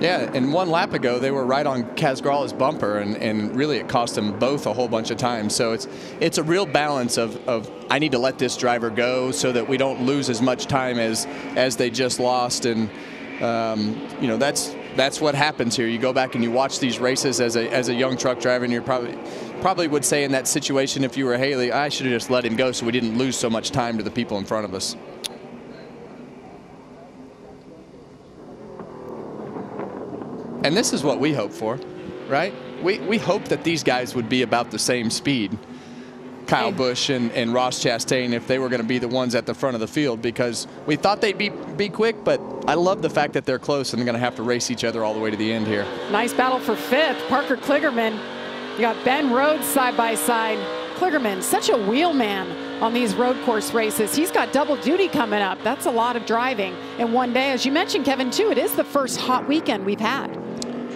Yeah, and one lap ago they were right on Kaz Grala's bumper, and, and really it cost them both a whole bunch of time. So it's it's a real balance of, of I need to let this driver go so that we don't lose as much time as as they just lost, and um, you know that's that's what happens here. You go back and you watch these races as a as a young truck driver, and you're probably probably would say in that situation if you were Hailie, I should have just let him go so we didn't lose so much time to the people in front of us. And this is what we hope for, right? We, we hope that these guys would be about the same speed, Kyle Busch and, and Ross Chastain, if they were going to be the ones at the front of the field, because we thought they'd be, be quick, but I love the fact that they're close and they're going to have to race each other all the way to the end here. Nice battle for fifth. Parker Kligerman. You got Ben Rhodes side by side. Kligerman, such a wheelman on these road course races. He's got double duty coming up. That's a lot of driving in one day. As you mentioned, Kevin, too, it is the first hot weekend we've had.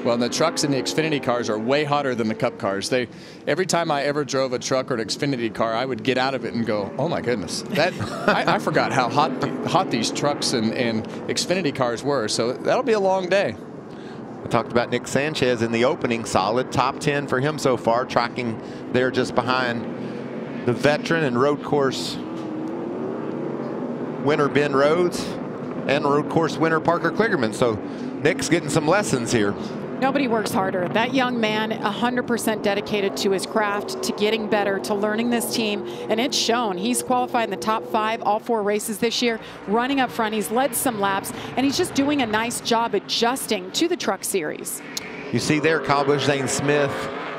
Well, the trucks and the Xfinity cars are way hotter than the Cup cars. They, every time I ever drove a truck or an Xfinity car, I would get out of it and go, "Oh my goodness, that I, I, forgot how hot hot these trucks and, and Xfinity cars were." So that'll be a long day. I talked about Nick Sanchez in the opening, solid top 10 for him so far, tracking there just behind the veteran and road course winner Ben Rhodes and road course winner Parker Kligerman. So Nick's getting some lessons here. Nobody works harder. That young man, 100% dedicated to his craft, to getting better, to learning this team, and it's shown. He's qualified in the top five all four races this year, running up front. He's led some laps, and he's just doing a nice job adjusting to the truck series. You see there, Kyle Busch, Zane Smith,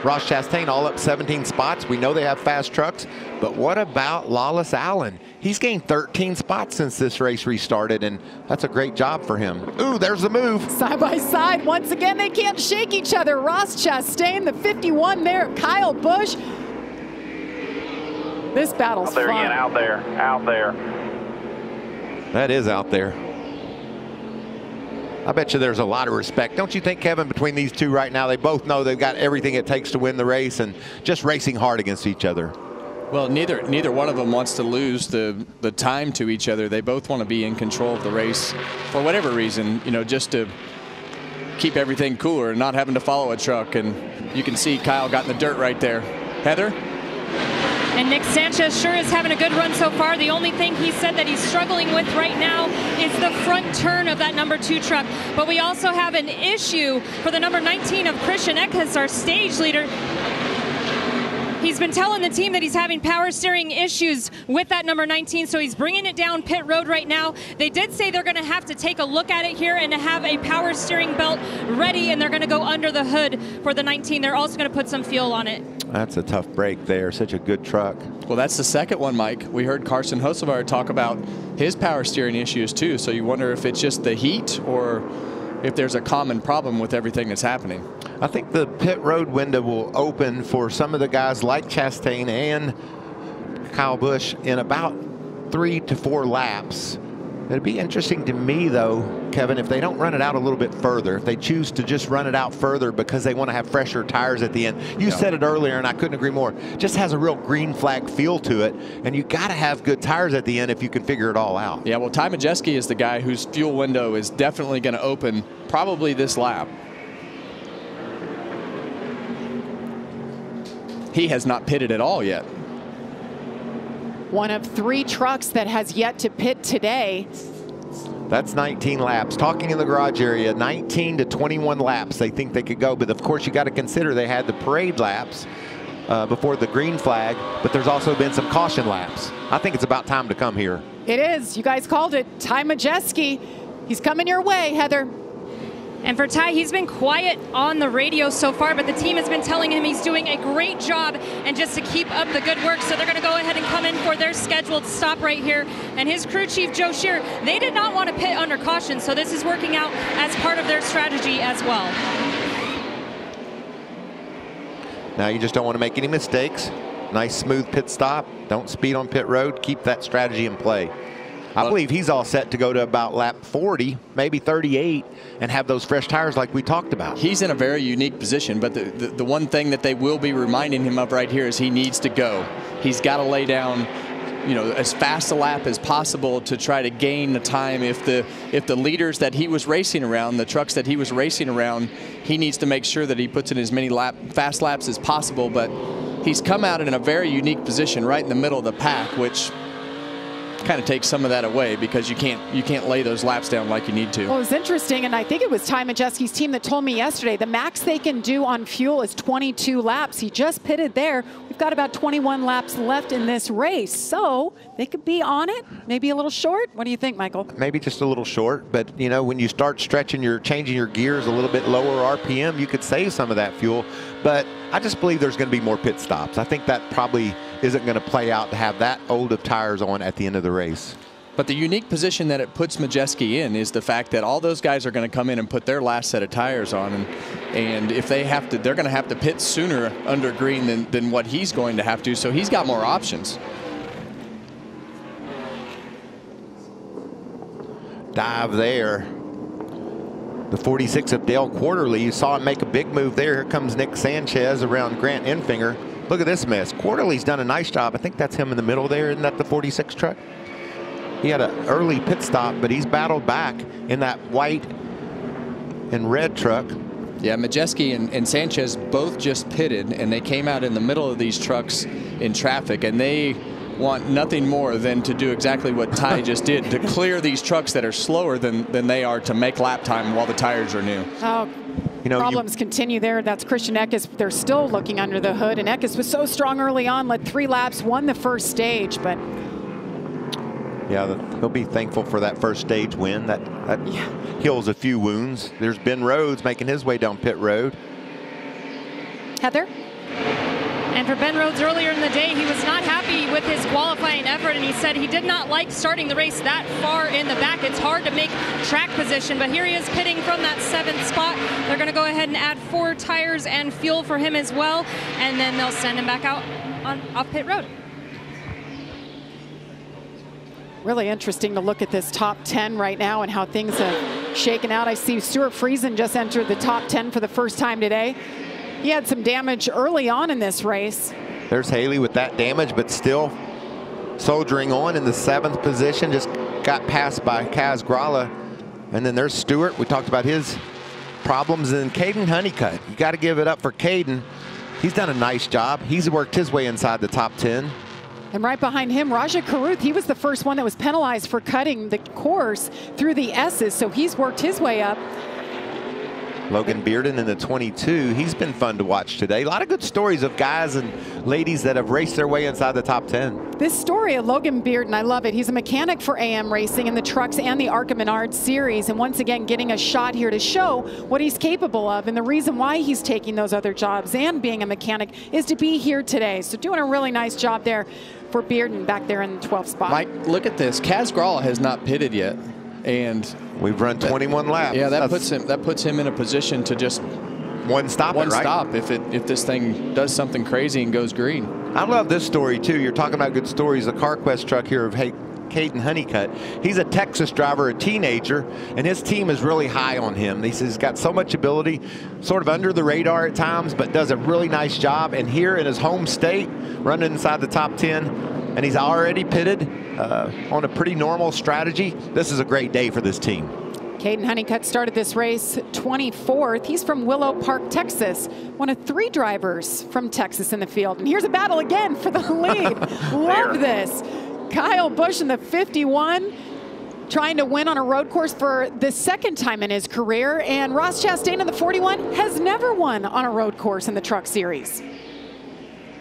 Ross Chastain all up 17 spots. We know they have fast trucks, but what about Lawless Alan? He's gained 13 spots since this race restarted, and that's a great job for him. Ooh, there's the move. Side by side, once again, they can't shake each other. Ross Chastain, the 51 there, Kyle Busch. This battle's out there fun. again, out there, out there. That is out there. I bet you there's a lot of respect. Don't you think, Kevin, between these two right now, they both know they've got everything it takes to win the race and just racing hard against each other. Well, neither neither one of them wants to lose the the time to each other. They both want to be in control of the race for whatever reason, you know, just to keep everything cooler and not having to follow a truck. And you can see Kyle got in the dirt right there. Heather? And Nick Sanchez sure is having a good run so far. The only thing he said that he's struggling with right now is the front turn of that number two truck. But we also have an issue for the number 19 of Christian Eckes, our stage leader. He's been telling the team that he's having power steering issues with that number 19, so he's bringing it down pit road right now. They did say they're going to have to take a look at it here and have a power steering belt ready, and they're going to go under the hood for the 19. They're also going to put some fuel on it. That's a tough break there. Such a good truck. Well, that's the second one, Mike. We heard Carson Hocevar talk about his power steering issues too. So you wonder if it's just the heat or if there's a common problem with everything that's happening. I think the pit road window will open for some of the guys like Chastain and Kyle Busch in about three to four laps. It'd be interesting to me, though, Kevin, if they don't run it out a little bit further, if they choose to just run it out further because they want to have fresher tires at the end. You yeah. said it earlier, and I couldn't agree more. Just has a real green flag feel to it, and you got to have good tires at the end if you can figure it all out. Yeah, well, Ty Majeski is the guy whose fuel window is definitely going to open probably this lap. He has not pitted at all yet. One of three trucks that has yet to pit today. That's 19 laps. Talking in the garage area, 19 to 21 laps they think they could go. But of course, you got to consider they had the parade laps uh, before the green flag, but there's also been some caution laps. I think it's about time to come here. It is. You guys called it. Ty Majeski He's coming your way, Heather. And for Ty, he's been quiet on the radio so far, but the team has been telling him he's doing a great job and just to keep up the good work. So they're going to go ahead and come in for their scheduled stop right here. And his crew chief, Joe Shear, they did not want to pit under caution, so this is working out as part of their strategy as well. Now you just don't want to make any mistakes. Nice smooth pit stop. Don't speed on pit road. Keep that strategy in play. I believe he's all set to go to about lap 40, maybe 38, and have those fresh tires like we talked about. He's in a very unique position, but the, the, the one thing that they will be reminding him of right here is he needs to go. He's got to lay down you know as fast a lap as possible to try to gain the time if the if the leaders that he was racing around the trucks that he was racing around he needs to make sure that he puts in as many lap fast laps as possible but he's come out in a very unique position right in the middle of the pack which kind of takes some of that away because you can't you can't lay those laps down like you need to. Well, it was interesting, and I think it was Ty Majeski's team that told me yesterday the max they can do on fuel is 22 laps. He just pitted there. We've got about 21 laps left in this race, so they could be on it, maybe a little short. What do you think, Michael? Maybe just a little short, but you know when you start stretching your changing your gears a little bit lower RPM, you could save some of that fuel. But I just believe there's going to be more pit stops. I think that probably isn't going to play out to have that old of tires on at the end of the race. But the unique position that it puts Majeski in is the fact that all those guys are going to come in and put their last set of tires on. And, and if they have to, they're going to have to pit sooner under green than, than what he's going to have to. So he's got more options. Dive there. The 46 of Dale Quarterley, you saw him make a big move there. Here comes Nick Sanchez around Grant Enfinger. Look at this mess. Quarterley's done a nice job. I think that's him in the middle there. Isn't that the 46 truck? He had an early pit stop, but he's battled back in that white and red truck. Yeah, Majeski and, and, Sanchez both just pitted, and they came out in the middle of these trucks in traffic, and they want nothing more than to do exactly what Ty just did, to clear these trucks that are slower than, than they are to make lap time while the tires are new. Oh, you know, problems you, continue there. That's Christian Eckes. They're still looking under the hood, and Eckes was so strong early on, led three laps, won the first stage, but. Yeah, he'll be thankful for that first stage win. That, that yeah. heals a few wounds. There's Ben Rhodes making his way down pit road. Heather? And for Ben Rhodes earlier in the day, he was not happy with his qualifying effort, and he said he did not like starting the race that far in the back. It's hard to make track position, but here he is pitting from that seventh spot. They're going to go ahead and add four tires and fuel for him as well, and then they'll send him back out on off pit road. Really interesting to look at this top 10 right now and how things have shaken out. I see Stewart Friesen just entered the top 10 for the first time today. He had some damage early on in this race. There's Hailie with that damage, but still soldiering on in the seventh position. Just got passed by Kaz Grala. And then there's Stewart. We talked about his problems. And Caden Honeycutt. You got to give it up for Caden. He's done a nice job. He's worked his way inside the top 10. And right behind him, Rajah Caruth, he was the first one that was penalized for cutting the course through the S's, so he's worked his way up. Logan Bearden in the 22. He's been fun to watch today. A lot of good stories of guys and ladies that have raced their way inside the top 10. This story of Logan Bearden, I love it. He's a mechanic for AM Racing in the trucks and the ARCA Menard series. And once again, getting a shot here to show what he's capable of. And the reason why he's taking those other jobs and being a mechanic is to be here today. So doing a really nice job there for Bearden back there in the 12th spot. Mike, look at this. Kaz Grala has not pitted yet and we've run 21 laps. Yeah, that That's puts him that puts him in a position to just one stop one it, right? stop if it if this thing does something crazy and goes green. I love this story too. You're talking about good stories. The CarQuest truck here of hey. Caden Honeycutt. He's a Texas driver, a teenager, and his team is really high on him. He's got so much ability, sort of under the radar at times, but does a really nice job. And here in his home state, running inside the top 10, and he's already pitted uh, on a pretty normal strategy. This is a great day for this team. Caden Honeycutt started this race 24th. He's from Willow Park, Texas, one of three drivers from Texas in the field. And here's a battle again for the lead. Love this. Kyle Busch in the 51 trying to win on a road course for the second time in his career. And Ross Chastain in the 41 has never won on a road course in the Truck Series.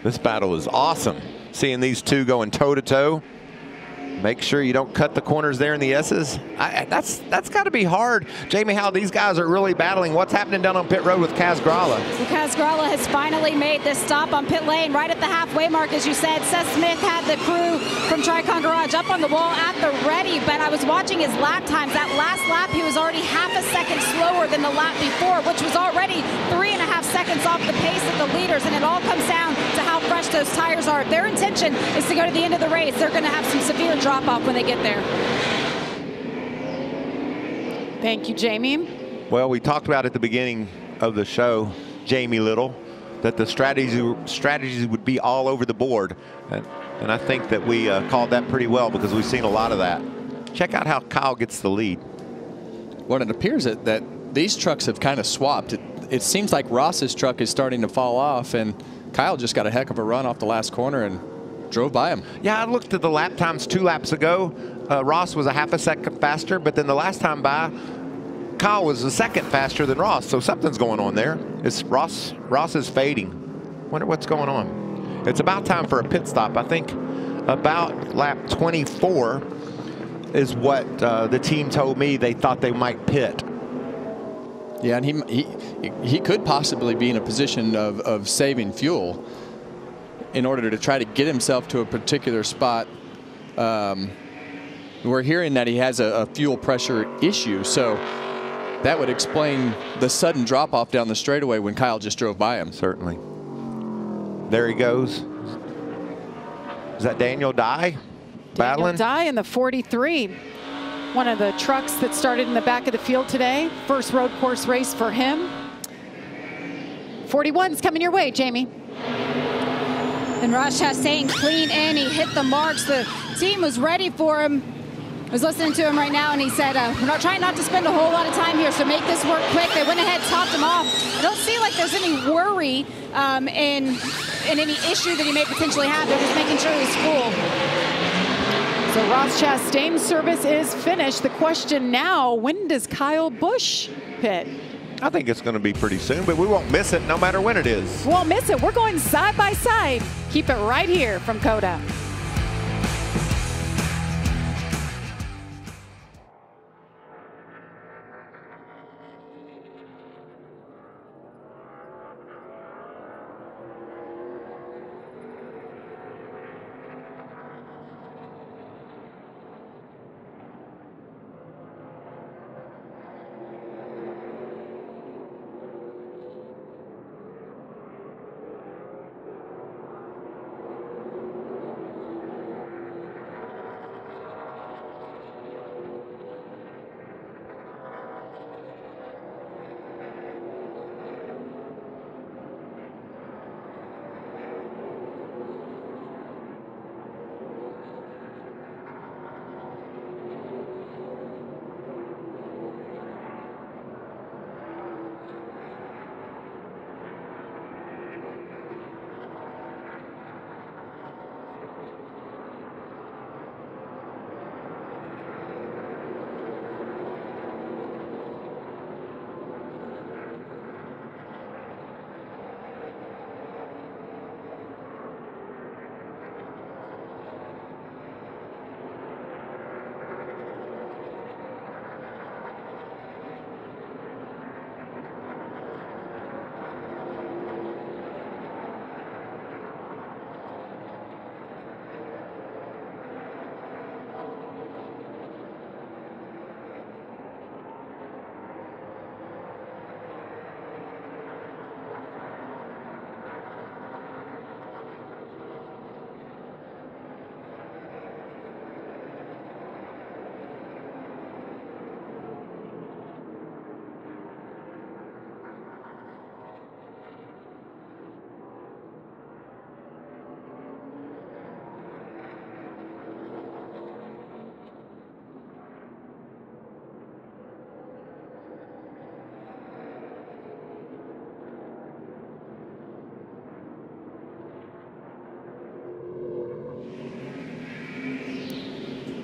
This battle is awesome. Seeing these two going toe to toe. Make sure you don't cut the corners there in the S's. I, that's that's got to be hard. Jamie, how these guys are really battling. What's happening down on pit road with Kaz Grala? Well, Kaz Grala has finally made this stop on pit lane right at the halfway mark, as you said. Seth Smith had the crew from Tricon Garage up on the wall at the ready, but I was watching his lap times. That last lap, he was already half a second slower than the lap before, which was already three and a half seconds off the pace of the leaders, and it all comes down to how fresh those tires are. Their intention is to go to the end of the race, they're going to have some severe drop drop-off when they get there. Thank you, Jamie. Well, we talked about at the beginning of the show, Jamie Little, that the strategies strategies would be all over the board, and, and I think that we uh, called that pretty well because we've seen a lot of that. Check out how Kyle gets the lead. Well, it appears that, that these trucks have kind of swapped. It, it seems like Ross's truck is starting to fall off, and Kyle just got a heck of a run off the last corner and drove by him. Yeah, I looked at the lap times two laps ago. Uh, Ross was a half a second faster, but then the last time by, Kyle was a second faster than Ross. So something's going on there. It's Ross. Ross is fading. Wonder what's going on. It's about time for a pit stop. I think about lap 24 is what uh, the team told me they thought they might pit. Yeah, and he, he, he could possibly be in a position of, of saving fuel in order to try to get himself to a particular spot. Um, we're hearing that he has a, a, fuel pressure issue, so that would explain the sudden drop off down the straightaway when Kyle just drove by him. Certainly. There he goes. Is that Daniel Dye battling? Daniel Dye in the 43. One of the trucks that started in the back of the field today. First road course race for him. 41's coming your way, Jamie. And Ross Chastain clean in. He hit the marks. The team was ready for him. I was listening to him right now, and he said, uh, we're not trying not to spend a whole lot of time here, so make this work quick. They went ahead, topped him off. I don't see like there's any worry um, in, in any issue that he may potentially have. They're just making sure he's cool. So Ross Chastain's service is finished. The question now, when does Kyle Busch pit? I think it's going to be pretty soon, but we won't miss it no matter when it is. We won't miss it. We're going side by side. Keep it right here from COTA.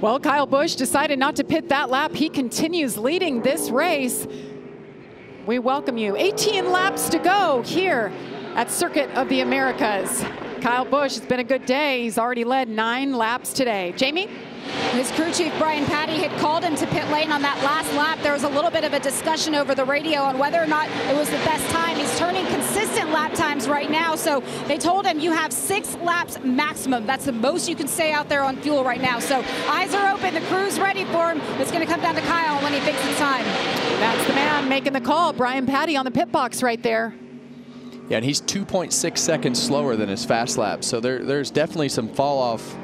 Well, Kyle Busch decided not to pit that lap. He continues leading this race. We welcome you. 18 laps to go here at Circuit of the Americas. Kyle Busch, it's been a good day. He's already led nine laps today. Jamie? His crew chief, Brian Pattie, had called him to pit lane on that last lap. There was a little bit of a discussion over the radio on whether or not it was the best time. He's turning consistent lap times right now, so they told him you have six laps maximum. That's the most you can stay out there on fuel right now. So eyes are open. The crew's ready for him. It's going to come down to Kyle when he fixes time. That's the man making the call. Brian Pattie on the pit box right there. Yeah, and he's 2.6 seconds slower than his fast lap. So there, there's definitely some fall off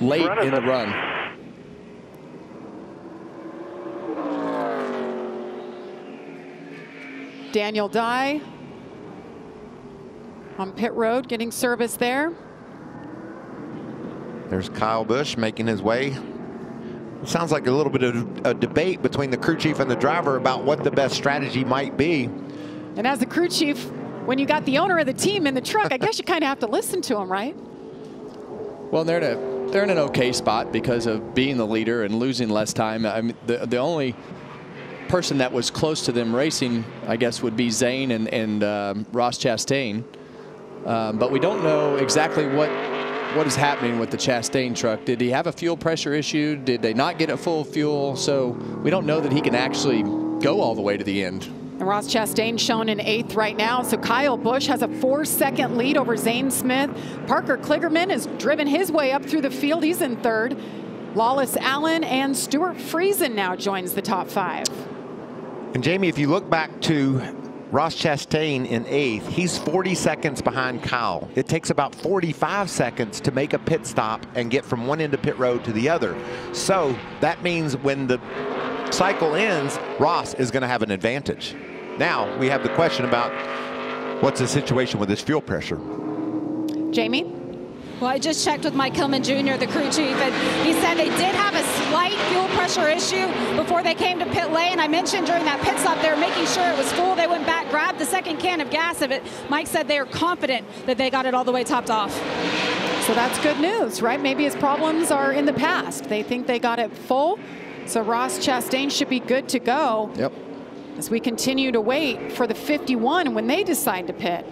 late in the run. Daniel Dye on pit road getting service there. There's Kyle Busch making his way. It sounds like a little bit of a debate between the crew chief and the driver about what the best strategy might be. And as the crew chief, when you got the owner of the team in the truck, I guess you kind of have to listen to him, right? Well, they're in a they're in an okay spot because of being the leader and losing less time. I mean, the the only person that was close to them racing, I guess, would be Zane and and um, Ross Chastain. Um, but we don't know exactly what what is happening with the Chastain truck. Did he have a fuel pressure issue? Did they not get a full fuel? So we don't know that he can actually go all the way to the end. And Ross Chastain shown in eighth right now. So Kyle Busch has a four second lead over Zane Smith. Parker Kligerman has driven his way up through the field. He's in third. Lawless Alan and Stewart Friesen now joins the top five. And Jamie, if you look back to Ross Chastain in eighth, he's 40 seconds behind Kyle. It takes about 45 seconds to make a pit stop and get from one end of pit road to the other. So that means when the cycle ends, Ross is going to have an advantage. Now we have the question about what's the situation with his fuel pressure. Jamie? Well, I just checked with Mike Hillman Jr., the crew chief, and he said they did have a slight fuel pressure issue before they came to pit lane. I mentioned during that pit stop they were making sure it was full. They went back, grabbed the second can of gas of it. Mike said they are confident that they got it all the way topped off. So that's good news, right? Maybe his problems are in the past. They think they got it full. So Ross Chastain should be good to go. Yep. As we continue to wait for the 51 when they decide to pit.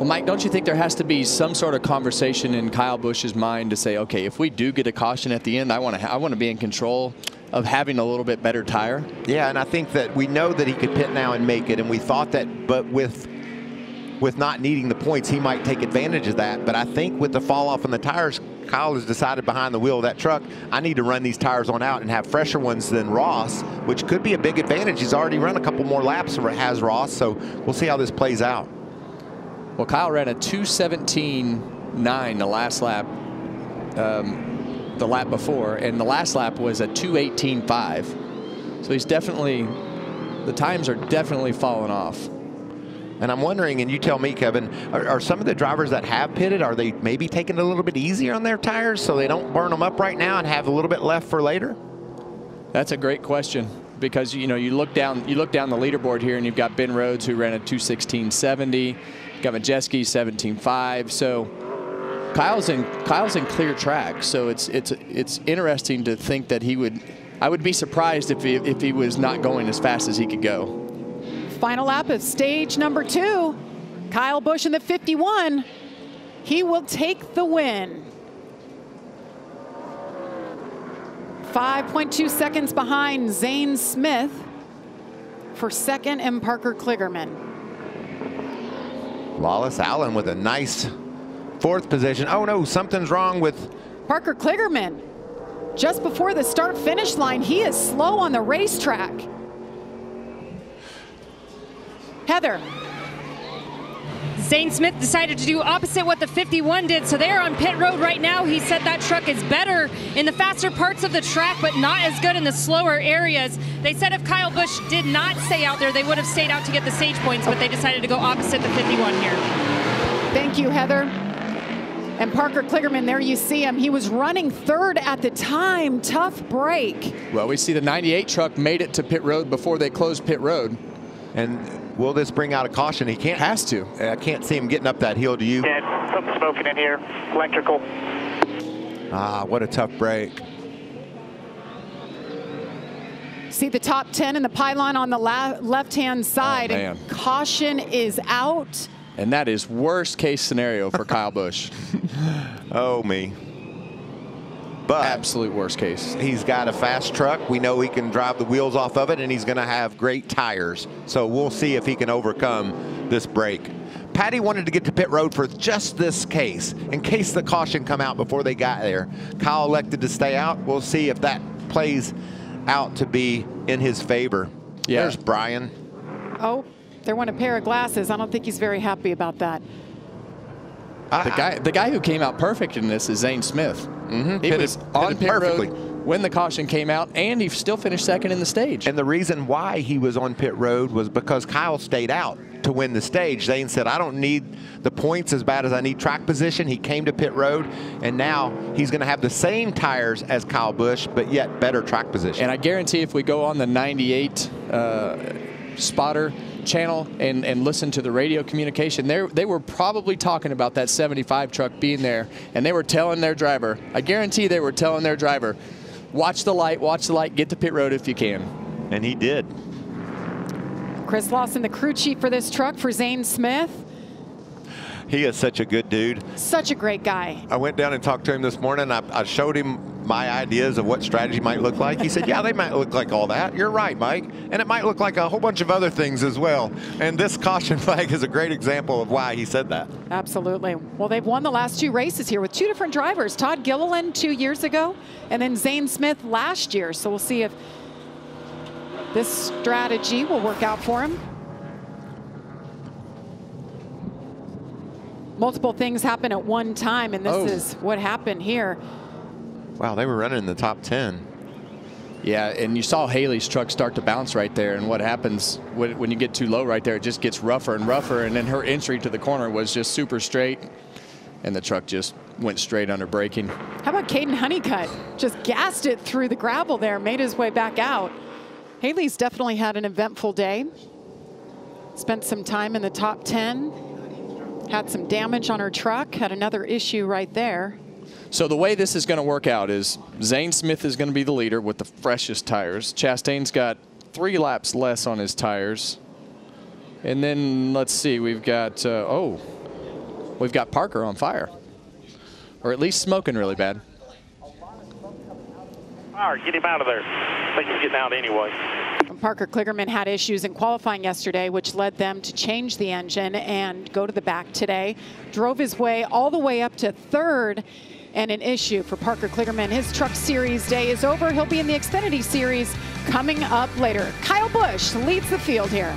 Well, Mike, don't you think there has to be some sort of conversation in Kyle Busch's mind to say, okay, if we do get a caution at the end, I want to I want to be in control of having a little bit better tire. Yeah, and I think that we know that he could pit now and make it, and we thought that, but with with not needing the points, he might take advantage of that. But I think with the fall off in the tires, Kyle has decided behind the wheel of that truck, I need to run these tires on out and have fresher ones than Ross, which could be a big advantage. He's already run a couple more laps than has Ross, so we'll see how this plays out. Well, Kyle ran a 217.9 the last lap, um, the lap before, and the last lap was a 218.5. So he's definitely, the times are definitely falling off. And I'm wondering, and you tell me, Kevin, are, are, some of the drivers that have pitted, are they maybe taking it a little bit easier on their tires so they don't burn them up right now and have a little bit left for later? That's a great question because you know you look down you look down the leaderboard here and you've got Ben Rhodes who ran a 216.70, got Majeski 17.5. So Kyle's in Kyle's in clear track. So it's it's it's interesting to think that he would. I would be surprised if he if he was not going as fast as he could go. Final lap of stage number two. Kyle Busch in the 51. He will take the win. 5.2 seconds behind Zane Smith for second and Parker Kligerman. Lawless Alan with a nice fourth position. Oh no, something's wrong with Parker Kligerman. Just before the start finish line, he is slow on the racetrack. Heather. Zane Smith decided to do opposite what the 51 did. So they're on pit road right now. He said that truck is better in the faster parts of the track, but not as good in the slower areas. They said if Kyle Busch did not stay out there, they would have stayed out to get the stage points, but they decided to go opposite the 51 here. Thank you, Heather. And Parker Kligerman, there you see him. He was running third at the time. Tough break. Well, we see the 98 truck made it to pit road before they closed pit road. And will this bring out a caution? He can't. Has to. I can't see him getting up that hill. Do you? Yeah, something smoking in here. Electrical. Ah, what a tough break. See the top 10 in the pylon on the left-hand side. Oh, and caution is out. And that is worst case scenario for Kyle Busch. Oh, me. But Absolute worst case. he's got a fast truck. We know he can drive the wheels off of it, and he's going to have great tires. So we'll see if he can overcome this break. Pattie wanted to get to pit road for just this case, in case the caution come out before they got there. Kyle elected to stay out. We'll see if that plays out to be in his favor. Yeah. There's Brian. Oh, there went a pair of glasses. I don't think he's very happy about that. The guy, the guy who came out perfect in this is Zane Smith. Mm-hmm. He Pitted- was on pit perfectly. road when the caution came out, and he still finished second in the stage. And the reason why he was on pit road was because Kyle stayed out to win the stage. Zane said, I don't need the points as bad as I need track position. He came to pit road, and now he's going to have the same tires as Kyle Busch, but yet better track position. And I guarantee if we go on the 98 uh, spotter channel and, and listen to the radio communication, they they were probably talking about that 75 truck being there, and they were telling their driver, I guarantee they were telling their driver, watch the light, watch the light, get to pit road if you can. and he did. Chris Lawson, the crew chief for this truck for Zane Smith. He is such a good dude. Such a great guy. I went down and talked to him this morning. I, I showed him my ideas of what strategy might look like. He said, Yeah, they might look like all that. You're right, Mike. And it might look like a whole bunch of other things as well. And this caution flag is a great example of why he said that. Absolutely. Well, they've won the last two races here with two different drivers. Todd Gilliland two years ago, and then Zane Smith last year. So we'll see if this strategy will work out for him. Multiple things happen at one time, and this Oh. is what happened here. Wow, they were running in the top 10. Yeah, and you saw Hailie's truck start to bounce right there. And what happens when, when you get too low right there, it just gets rougher and rougher. And then her entry to the corner was just super straight, and the truck just went straight under braking. How about Caden Honeycutt? Just gassed it through the gravel there, made his way back out. Hailie's definitely had an eventful day. Spent some time in the top 10. Had some damage on her truck. Had another issue right there. So the way this is going to work out is Zane Smith is going to be the leader with the freshest tires. Chastain's got three laps less on his tires. And then let's see, we've got, uh, oh, we've got Parker on fire. Or at least smoking really bad. All right, get him out of there. I think he's getting out anyway. Parker Kligerman had issues in qualifying yesterday, which led them to change the engine and go to the back today. Drove his way all the way up to third and an issue for Parker Kligerman. His truck series day is over. He'll be in the Xfinity series coming up later. Kyle Busch leads the field here.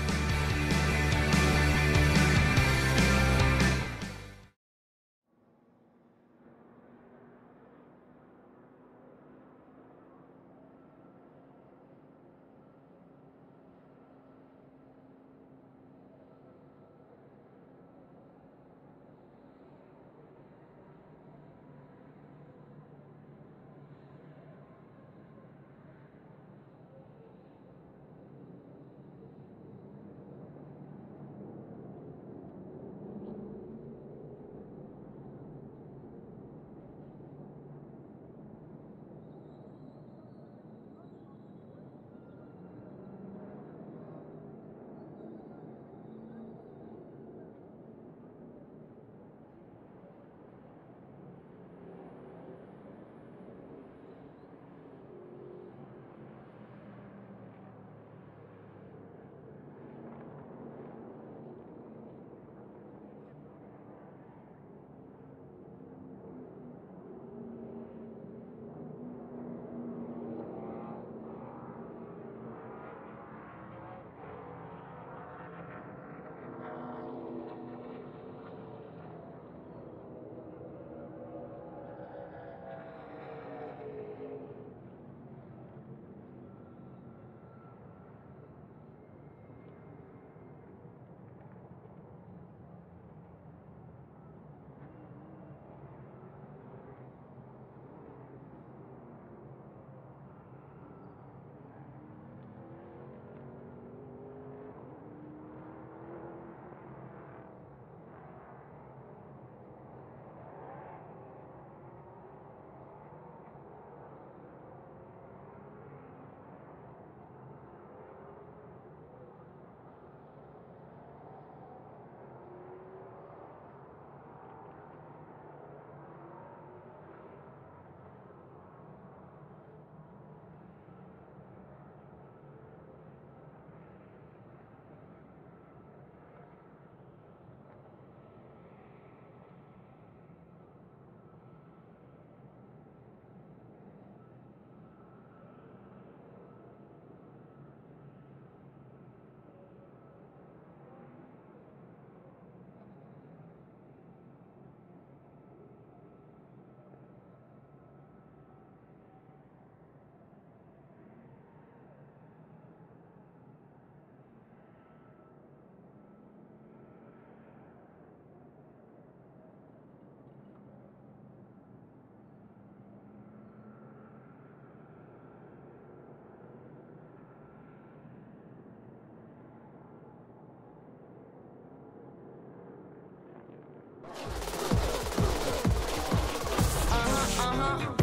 Uh-huh.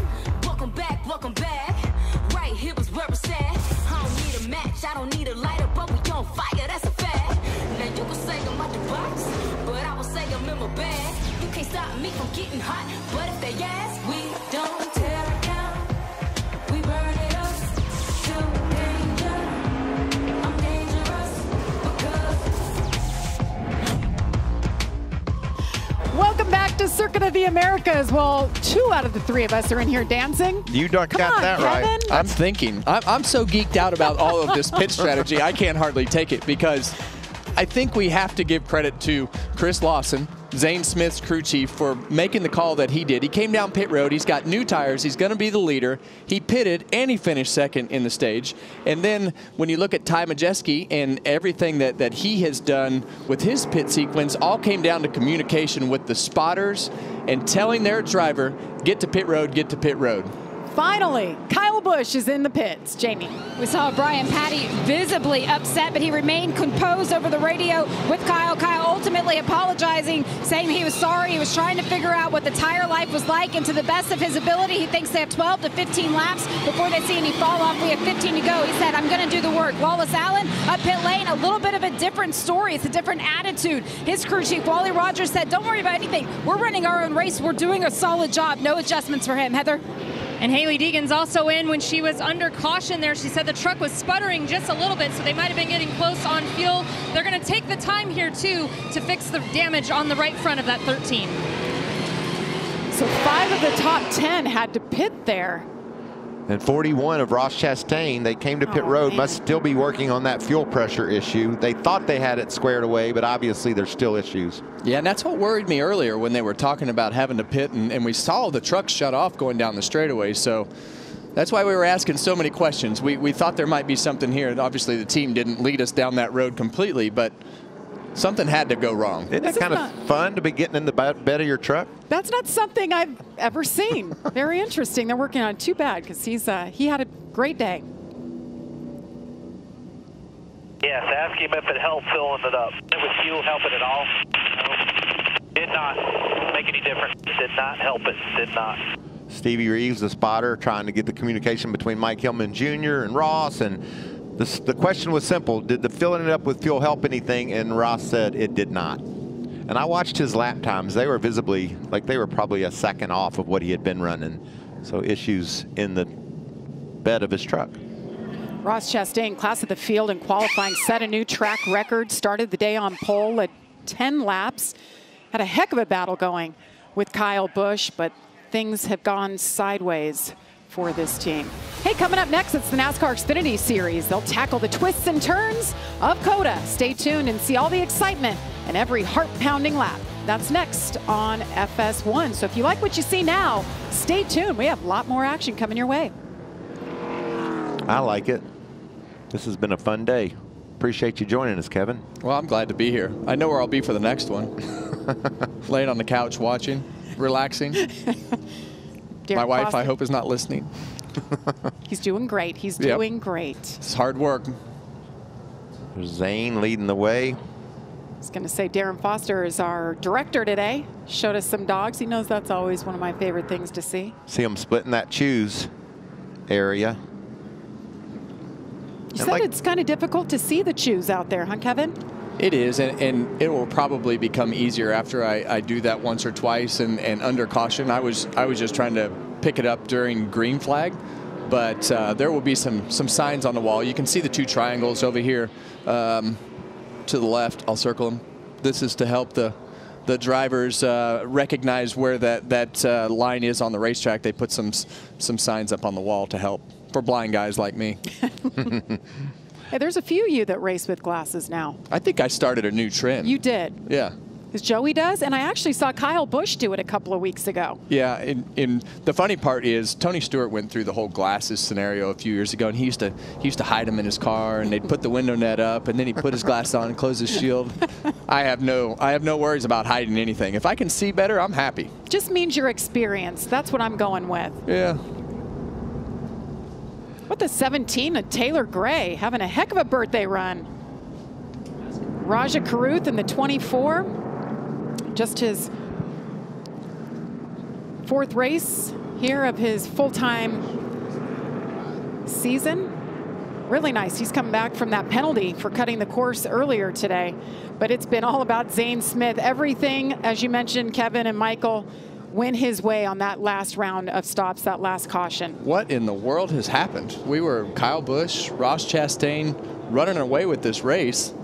welcome back, welcome back. Right here was where it's at. I don't need a match, I don't need a lighter, but we on fire, that's a fact. Now you can say I'm out the box, but I will say I'm in my bag. You can't stop me from getting hot, but if they ask, we Circuit of the Americas. Well, two out of the three of us are in here dancing. You done Come got on, that Kevin. right. I'm thinking. I'm, I'm so geeked out about all of this pitch strategy, I can't hardly take it because I think we have to give credit to Chris Lawson, Zane Smith's crew chief, for making the call that he did. He came down pit road. He's got new tires. He's going to be the leader. He pitted and he finished second in the stage. And then when you look at Ty Majeski and everything that, that he has done with his pit sequence, all came down to communication with the spotters and telling their driver, get to pit road, get to pit road. Finally, Kyle Busch is in the pits. Jamie. We saw Brian Pattie visibly upset, but he remained composed over the radio with Kyle. Kyle ultimately apologizing, saying he was sorry. He was trying to figure out what the tire life was like, and to the best of his ability, he thinks they have 12 to 15 laps before they see any fall off. We have 15 to go. He said, I'm going to do the work. Lawless Alan up pit lane, a little bit of a different story. It's a different attitude. His crew chief, Wally Rogers, said, Don't worry about anything. We're running our own race. We're doing a solid job. No adjustments for him. Heather? And Hailie Deegan's also in when she was under caution there. She said the truck was sputtering just a little bit, so they might have been getting close on fuel. They're going to take the time here, too, to fix the damage on the right front of that 13. So five of the top 10 had to pit there. And 41 of Ross Chastain, they came to pit Oh, road, man. must still be working on that fuel pressure issue. They thought they had it squared away, but obviously there's still issues. Yeah, and that's what worried me earlier when they were talking about having to pit, and, and we saw the truck shut off going down the straightaway. So that's why we were asking so many questions. We, we thought there might be something here. And obviously, the team didn't lead us down that road completely, but something had to go wrong. Isn't This it is kind of not- fun to be getting in the bed of your truck? That's not something I've ever seen. Very interesting. They're working on it. Too bad because he's uh, he had a great day. Yes, ask him if it helped filling it up. It was fuel helping at all? No. Did not make any difference. Did not help it. Did not. Stevie Reeves, the spotter, trying to get the communication between Mike Hillman Jr. and Ross. And the, the question was simple Did the filling it up with fuel help anything? And Ross said it did not. And I watched his lap times. They were visibly, like they were probably a second off of what he had been running. So issues in the bed of his truck. Ross Chastain, class of the field in qualifying, set a new track record. Started the day on pole, at 10 laps. Had a heck of a battle going with Kyle Busch, but things have gone sideways for this team. Hey, coming up next, it's the NASCAR Xfinity Series. They'll tackle the twists and turns of COTA. Stay tuned and see all the excitement and every heart-pounding lap. That's next on FS1. So if you like what you see now, stay tuned. We have a lot more action coming your way. I like it. This has been a fun day. Appreciate you joining us, Kevin. Well, I'm glad to be here. I know where I'll be for the next one. Laying on the couch watching, relaxing. Derek My wife, I hope, is not listening. He's doing great. He's Yep. doing great. It's hard work. Zane leading the way. I was going to say Darren Foster is our director today. Showed us some dogs. He knows that's always one of my favorite things to see. See him splitting that choose area. You And said like- it's kind of difficult to see the chews out there, huh, Kevin? It is, and, and it will probably become easier after I, I do that once or twice and, and under caution. I was I was just trying to pick it up during green flag, but uh, there will be some some signs on the wall. You can see the two triangles over here um, to the left. I'll circle them. This is to help the the drivers uh, recognize where that that uh, line is on the racetrack. They put some some signs up on the wall to help for blind guys like me. Hey, there's a few of you that race with glasses now. I think I started a new trend. You did. yeah. Because Joey does, and I actually saw Kyle Busch do it a couple of weeks ago. Yeah, and, and the funny part is Tony Stewart went through the whole glasses scenario a few years ago, and he used to he used to hide them in his car, and they'd put the window net up, and then he put his glass on and close his shield. I have no I have no worries about hiding anything. If I can see better, I'm happy. Just means your experience. That's what I'm going with. Yeah. What the 17 of Taylor Gray having a heck of a birthday run. Rajah Caruth in the 24. Just his fourth race here of his full-time season. Really nice. He's come back from that penalty for cutting the course earlier today. But it's been all about Zane Smith. Everything, as you mentioned, Kevin and Michael, went his way on that last round of stops, that last caution. What in the world has happened? We were Kyle Busch, Ross Chastain running away with this race.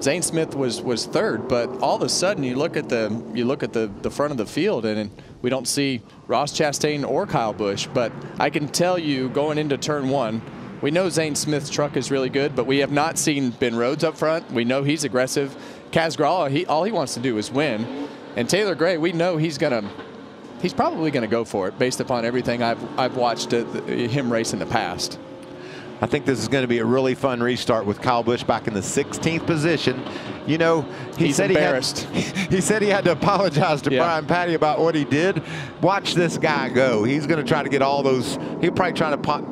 Zane Smith was was third, but all of a sudden you look at the you look at the the front of the field and we don't see Ross Chastain or Kyle Busch. But I can tell you going into turn one, we know Zane Smith's truck is really good, but we have not seen Ben Rhodes up front. We know he's aggressive. Kaz Grala, he all he wants to do is win, and Taylor Gray, we know he's gonna he's probably going to go for it based upon everything I've, I've watched uh, him race in the past. I think this is going to be a really fun restart with Kyle Busch back in the 16th position. You know, he He's said he had, he said he had to apologize to Yeah. Brian Pattie about what he did. Watch this guy go. He's going to try to get all those. He'll probably try to pop,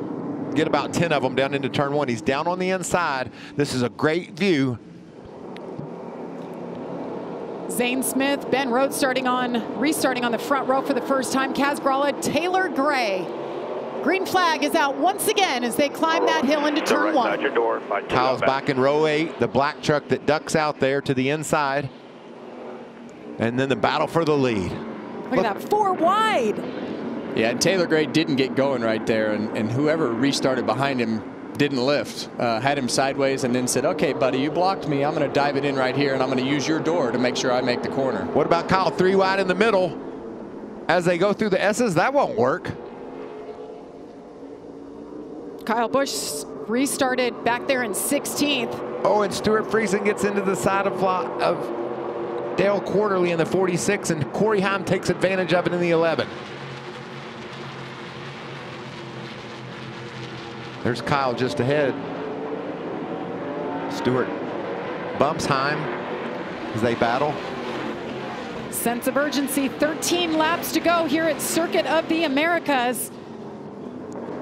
get about 10 of them down into turn one. He's down on the inside. This is a great view. Zane Smith, Ben Rhodes starting on, restarting on the front row for the first time. Kaz Grala, Taylor Gray. Green flag is out once again as they climb that hill into turn one. your door. Kyle's back in row eight. The black truck that ducks out there to the inside. And then the battle for the lead. Look at that, four wide. Yeah, and Taylor Gray didn't get going right there, and, and whoever restarted behind him didn't lift. Uh, had him sideways and then said, okay, buddy, you blocked me. I'm going to dive it in right here, and I'm going to use your door to make sure I make the corner. What about Kyle three wide in the middle? As they go through the S's, that won't work. Kyle Busch restarted back there in 16th. Oh, and Stewart Friesen gets into the side of, of Dale Quarterley in the 46, and Corey Heim takes advantage of it in the 11. There's Kyle just ahead. Stewart bumps Heim as they battle. Sense of urgency, 13 laps to go here at Circuit of the Americas.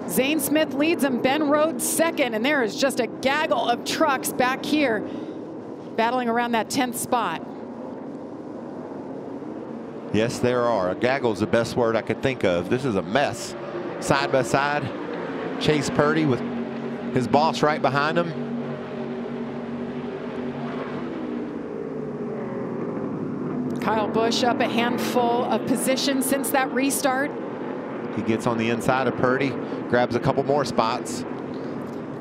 Zane Smith leads him, Ben Rhodes second, and there is just a gaggle of trucks back here battling around that 10th spot. Yes, there are. A gaggle is the best word I could think of. This is a mess. Side by side, Chase Purdy with his boss right behind him. Kyle Busch up a handful of positions since that restart. He gets on the inside of Purdy, grabs a couple more spots.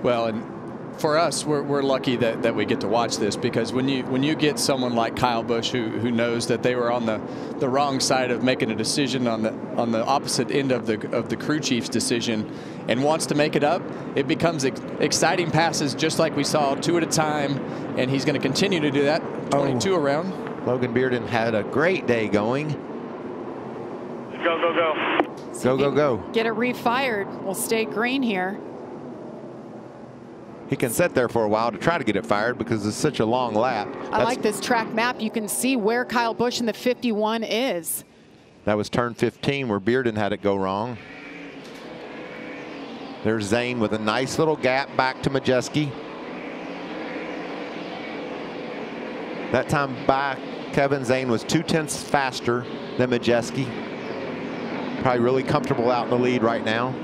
Well, and for us, we're, we're lucky that, that we get to watch this because when you when you get someone like Kyle Busch who, who knows that they were on the, the wrong side of making a decision on the on the opposite end of the of the crew chief's decision and wants to make it up, it becomes ex exciting passes just like we saw two at a time, and he's going to continue to do that. 22 around. Logan Bearden had a great day going. Go, go, go. Go, go, go. Get it refired. We'll stay green here. He can sit there for a while to try to get it fired because it's such a long lap. I like this track map. You can see where Kyle Busch in the 51 is. That was turn 15 where Bearden had it go wrong. There's Zane with a nice little gap back to Majeski. That time back, Kevin Zane was two tenths faster than Majeski. Probably really comfortable out in the lead right now.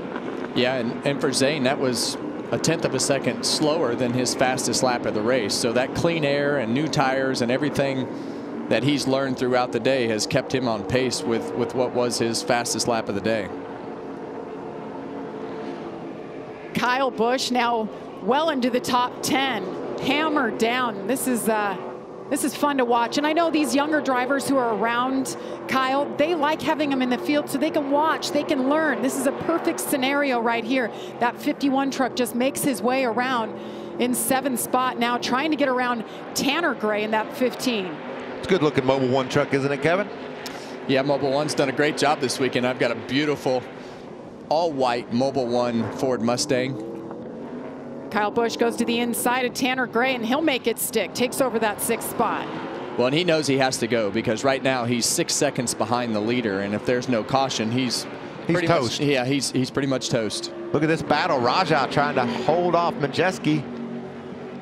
Yeah, and, and for Zane, that was a tenth of a second slower than his fastest lap of the race. So that clean air and new tires and everything that he's learned throughout the day has kept him on pace with, with what was his fastest lap of the day. Kyle Busch now well into the top 10, hammered down. This is uh, this is fun to watch. And I know these younger drivers who are around Kyle, they like having him in the field so they can watch, they can learn. This is a perfect scenario right here. That 51 truck just makes his way around in seventh spot now, trying to get around Tanner Gray in that 15. It's a good looking Mobil 1 truck, isn't it, Kevin? Yeah, Mobil 1's done a great job this weekend. I've got a beautiful all white Mobil 1 Ford Mustang. Kyle Busch goes to the inside of Tanner Gray and he'll make it stick, takes over that sixth spot. Well, and he knows he has to go because right now he's six seconds behind the leader, and if there's no caution, he's He's pretty toast. Much, yeah, he's he's pretty much toast. Look at this battle. Rajah trying to hold off Majeski.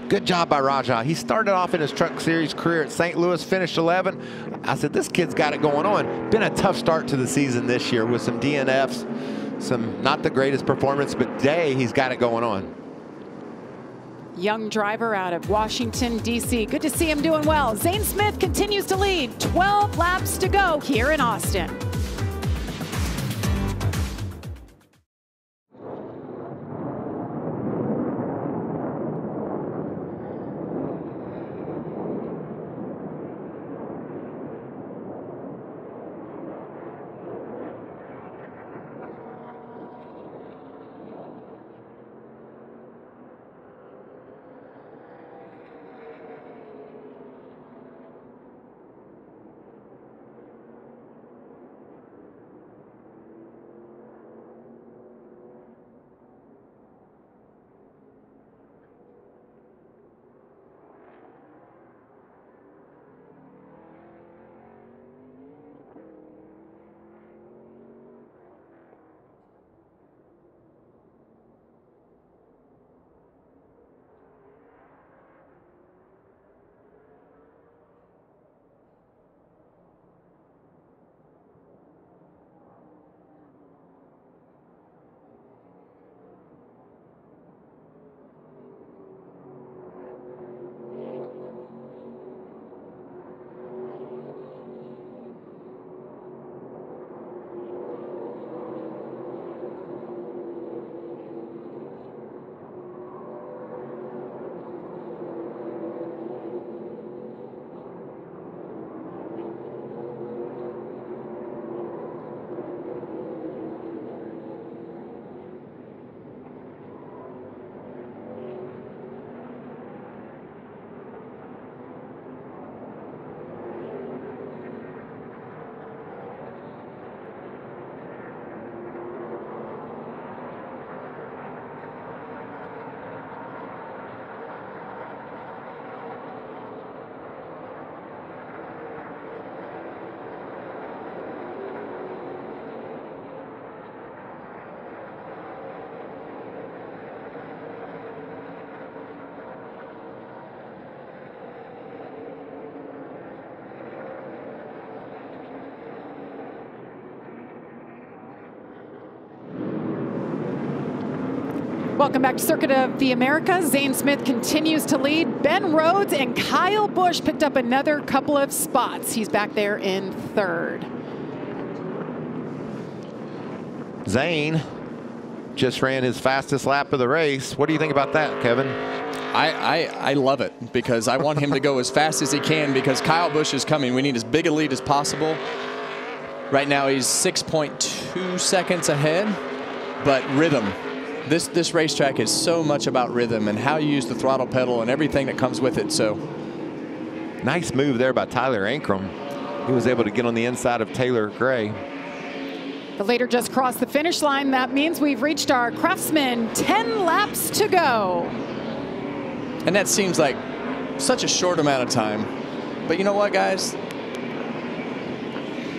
Good job by Rajah. He started off in his truck series career at St. Louis, finished 11. I said, this kid's got it going on. Been a tough start to the season this year with some DNFs. some not the greatest performance, but day he's got it going on. Young driver out of Washington, D.C. Good to see him doing well. Zane Smith continues to lead. 12 laps to go here in Austin. Welcome back to Circuit of the Americas. Zane Smith continues to lead. Ben Rhodes and Kyle Busch picked up another couple of spots. He's back there in third. Zane just ran his fastest lap of the race. What do you think about that, Kevin? I, I, I love it because I want him to go as fast as he can because Kyle Busch is coming. We need as big a lead as possible. Right now he's 6.2 seconds ahead, but rhythm. This this racetrack is so much about rhythm and how you use the throttle pedal and everything that comes with it. So nice move there by Tyler Ankrum. He was able to get on the inside of Taylor Gray. The leader just crossed the finish line. That means we've reached our Craftsman 10 laps to go. And that seems like such a short amount of time. But you know what, guys?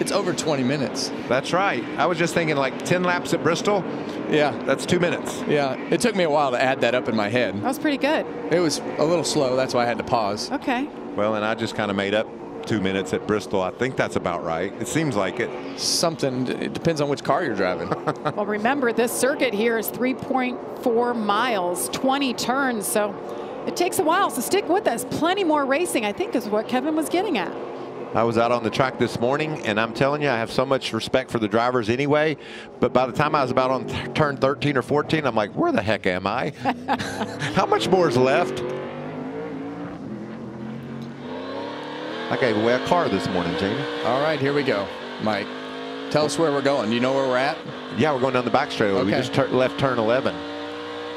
It's over 20 minutes. That's right. I was just thinking like 10 laps at Bristol. Yeah. That's two minutes. Yeah. It took me a while to add that up in my head. That was pretty good. It was a little slow. That's why I had to pause. Okay. Well, and I just kind of made up two minutes at Bristol. I think that's about right. It seems like it. Something. It depends on which car you're driving. well, remember, this circuit here is 3.4 miles, 20 turns. So it takes a while. So stick with us. Plenty more racing, I think, is what Kevin was getting at. I was out on the track this morning, and I'm telling you, I have so much respect for the drivers anyway. But by the time I was about on th turn 13 or 14, I'm like, where the heck am I? How much more is left? I gave away a car this morning, Jamie. All right, here we go. Mike, tell us where we're going. Do you know where we're at? Yeah, we're going down the back straightaway. Okay. We just left turn 11.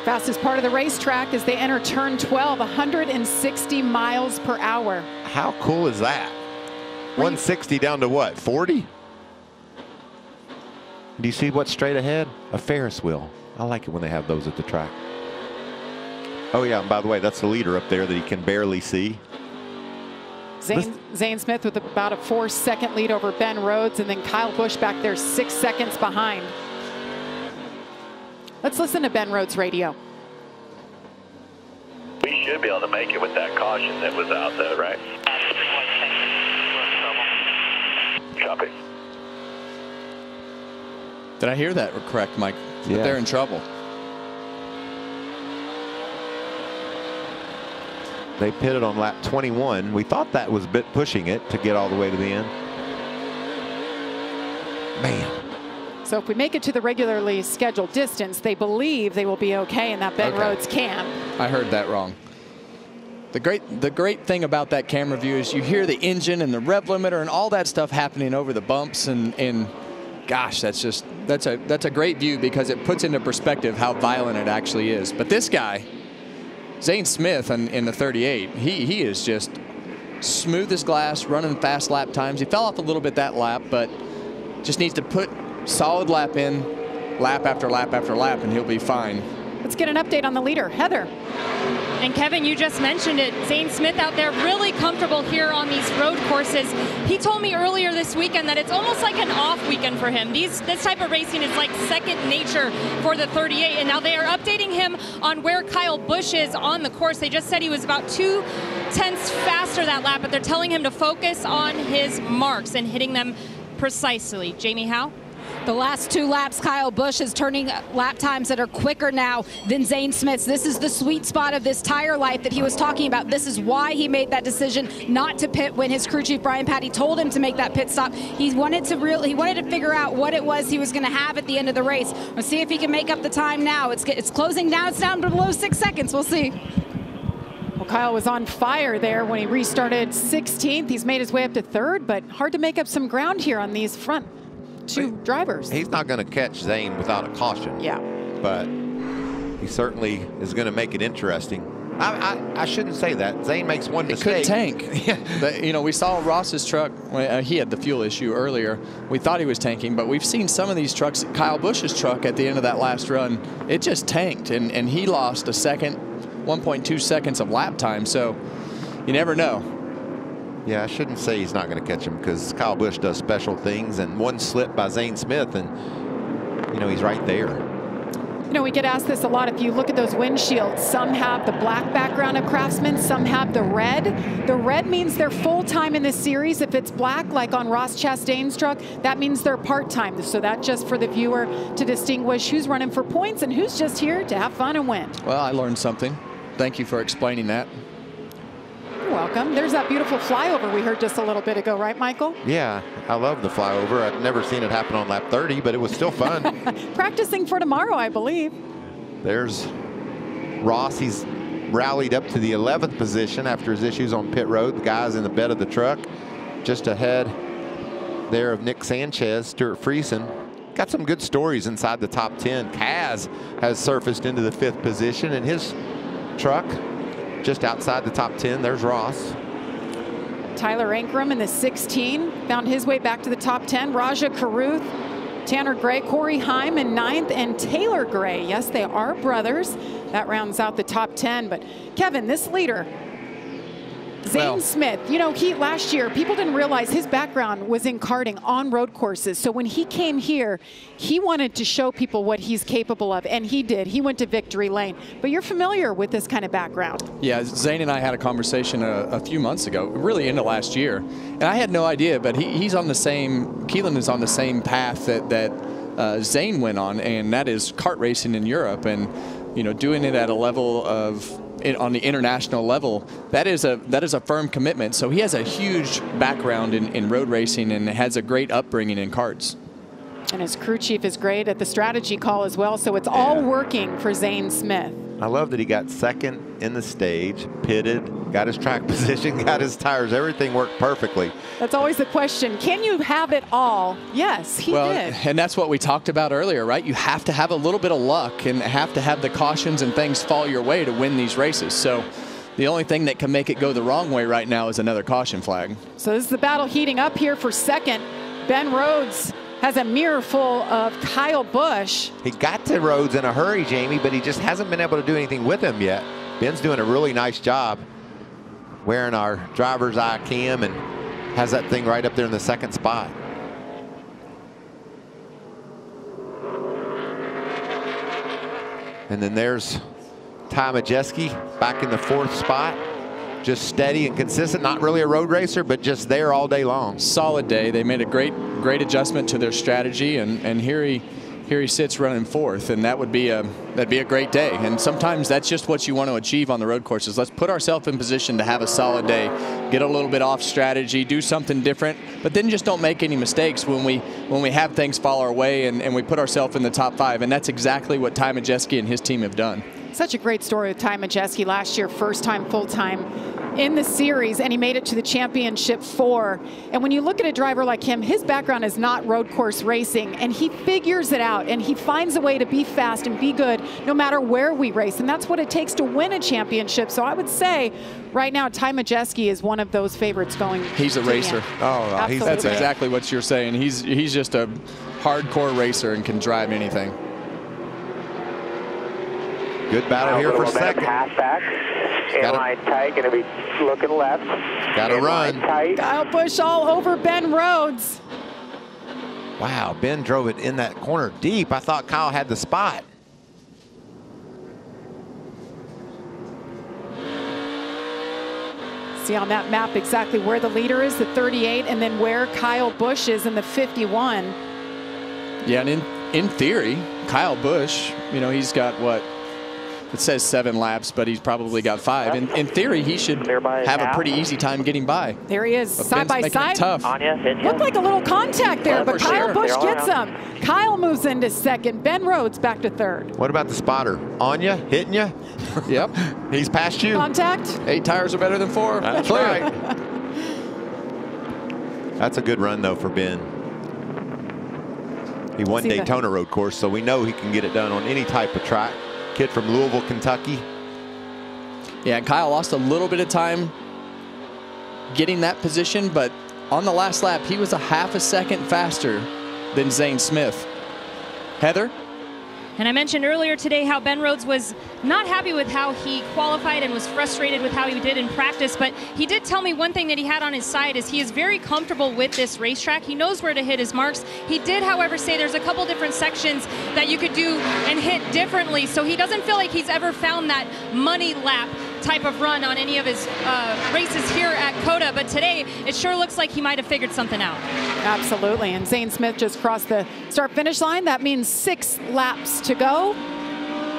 Fastest part of the racetrack as they enter turn 12, 160 miles per hour. How cool is that? 160 down to what, 40? Do you see what's straight ahead? A Ferris wheel. I like it when they have those at the track. Oh, yeah, and by the way, that's the leader up there that he can barely see. Zane, Zane Smith with about a four-second lead over Ben Rhodes, and then Kyle Busch back there six seconds behind. Let's listen to Ben Rhodes' radio. We should be able to make it with that caution that was out there, right? Copy. Did I hear that correct, Mike? That They're in trouble. They pitted on lap 21. We thought that was a bit pushing it to get all the way to the end. Man, So if we make it to the regularly scheduled distance, they believe they will be okay in that Ben Okay. Rhodes camp. I heard that wrong. The great, the great thing about that camera view is you hear the engine and the rev limiter and all that stuff happening over the bumps and, and gosh, that's just that's a that's a great view because it puts into perspective how violent it actually is. But this guy, Zane Smith in, in the 38, he he is just smooth as glass, running fast lap times. He fell off a little bit that lap, but just needs to put solid lap in, lap after lap after lap, and he'll be fine. Let's get an update on the leader, Heather. And Kevin, you just mentioned it. Zane Smith out there really comfortable here on these road courses. He told me earlier this weekend that it's almost like an off weekend for him. These this type of racing is like second nature for the 38. And now they are updating him on where Kyle Busch is on the course. They just said he was about two tenths faster that lap, but they're telling him to focus on his marks and hitting them precisely. Jamie Howe? The last two laps, Kyle Busch is turning lap times that are quicker now than Zane Smith's. This is the sweet spot of this tire life that he was talking about. This is why he made that decision not to pit when his crew chief Brian Pattie told him to make that pit stop. He wanted to really, he wanted to figure out what it was he was going to have at the end of the race. We'll see if he can make up the time now. It's it's closing down. It's down below six seconds. We'll see. Well, Kyle was on fire there when he restarted 16th. He's made his way up to third, but hard to make up some ground here on these front two drivers. he's not going to catch Zane without a caution. Yeah. But he certainly is going to make it interesting. I, I, I shouldn't say that. Zane makes one It could tank. Yeah. The- you know, we saw Ross's truck. well, uh, he had the fuel issue earlier. We thought he was tanking, but we've seen some of these trucks. Kyle Busch's truck at the end of that last run, it just tanked, and, and he lost a second, 1.2 seconds of lap time. So you never know. Yeah, I shouldn't say he's not going to catch him because Kyle Busch does special things, and one slip by Zane Smith, and you know he's right there. You know, we get asked this a lot. If you look at those windshields, some have the black background of Craftsman, some have the red. The red means they're full-time in the series. If it's black, like on Ross Chastain's truck, that means they're part-time. So that just for the viewer to distinguish who's running for points and who's just here to have fun and win. Well, I learned something. Thank you for explaining that. Welcome. There's that beautiful flyover we heard just a little bit ago, right, Michael? Yeah, I love the flyover. I've never seen it happen on lap 30, but it was still fun. Practicing for tomorrow, I believe. There's Ross. He's rallied up to the 11th position after his issues on pit road. The guy's in the bed of the truck, just ahead there of Nick Sanchez, Stewart Friesen. Got some good stories inside the top 10. Kaz has surfaced into the fifth position and his truck, just outside the top 10. There's Ross. Tyler Ankrum in the 16 found his way back to the top 10. Rajah Caruth, Tanner Gray, Corey Heim in ninth, and Taylor Gray. Yes, they are brothers. That rounds out the top 10. But Kevin, this leader, Zane Well- Smith, you know, he last year, people didn't realize his background was in karting on road courses. So when he came here, he wanted to show people what he's capable of, and he did. He went to victory lane. But you're familiar with this kind of background. Yeah, Zane and I had a conversation a, a few months ago, really into last year, and I had no idea. But he, he's on the same. Keelan is on the same path that that uh, Zane went on, and that is kart racing in Europe, and you know, doing it at a level of in, on the international level. That is a that is a firm commitment. So he has a huge background in, in road racing and has a great upbringing in karts. And his crew chief is great at the strategy call as well. So it's all working for Zane Smith. I love that he got second in the stage, pitted, got his track position, got his tires. Everything worked perfectly. That's always the question. Can you have it all? Yes, he well, did. and that's what we talked about earlier, right? You have to have a little bit of luck and have to have the cautions and things fall your way to win these races. So the only thing that can make it go the wrong way right now is another caution flag. So this is the battle heating up here for second. Ben Rhodes has a mirror full of Kyle Busch. He got to Rhodes in a hurry, Jamie, but he just hasn't been able to do anything with him yet. Ben's doing a really nice job wearing our driver's eye cam and has that thing right up there in the second spot. And then there's Ty Majeski back in the fourth spot. Just steady and consistent, not really a road racer, but just there all day long. Solid day. They made a great, great adjustment to their strategy, and, and here he here he sits running fourth, and that would be a that'd be a great day. And sometimes that's just what you want to achieve on the road courses. Let's put ourselves in position to have a solid day, get a little bit off strategy, do something different, but then just don't make any mistakes when we when we have things fall our way and, and we put ourselves in the top five. And that's exactly what Ty Majeski and his team have done. Such a great story with Ty Majeski last year, first time full time in the series, and he made it to the championship four. And when you look at a driver like him, his background is not road course racing, and he figures it out, and he finds a way to be fast and be good no matter where we race. And that's what it takes to win a championship. So I would say right now, Ty Majeski is one of those favorites going. He's a to racer. end. Oh, no, That's exactly what you're saying. He's he's just a hardcore racer and can drive anything. Good battle here for second. Pass back. Gotta- Inline tight, gonna be looking left. Got to run. tight. Kyle Busch all over Ben Rhodes. Wow, Ben drove it in that corner deep. I thought Kyle had the spot. See on that map exactly where the leader is, the 38, and then where Kyle Busch is in the 51. Yeah, and in in theory, Kyle Busch, you know, he's got what it says seven laps, but he's probably got five. In, in theory, he should have a pretty easy time getting by. There he is, But side Ben's by side. tough. Anya, hit you. Looked like a little contact there, but Kyle sure. Busch gets him. Kyle moves into second. Ben Rhodes back to third. What about the spotter? On you, hitting you? Yep. He's past you. Contact. Eight tires are better than four. That's Clear. right. That's a good run, though, for Ben. He won See the- Daytona road course, so we know he can get it done on any type of track. Kid from Louisville, Kentucky. Yeah, and Kyle lost a little bit of time getting that position, but on the last lap, he was a half a second faster than Zane Smith. Heather? And I mentioned earlier today how Ben Rhodes was not happy with how he qualified and was frustrated with how he did in practice. But he did tell me one thing that he had on his side is he is very comfortable with this racetrack. He knows where to hit his marks. He did, however, say there's a couple different sections that you could do and hit differently. So he doesn't feel like he's ever found that money lap type of run on any of his uh, races here at COTA. But today, it sure looks like he might have figured something out. Absolutely. And Zane Smith just crossed the start finish line. That means six laps to go.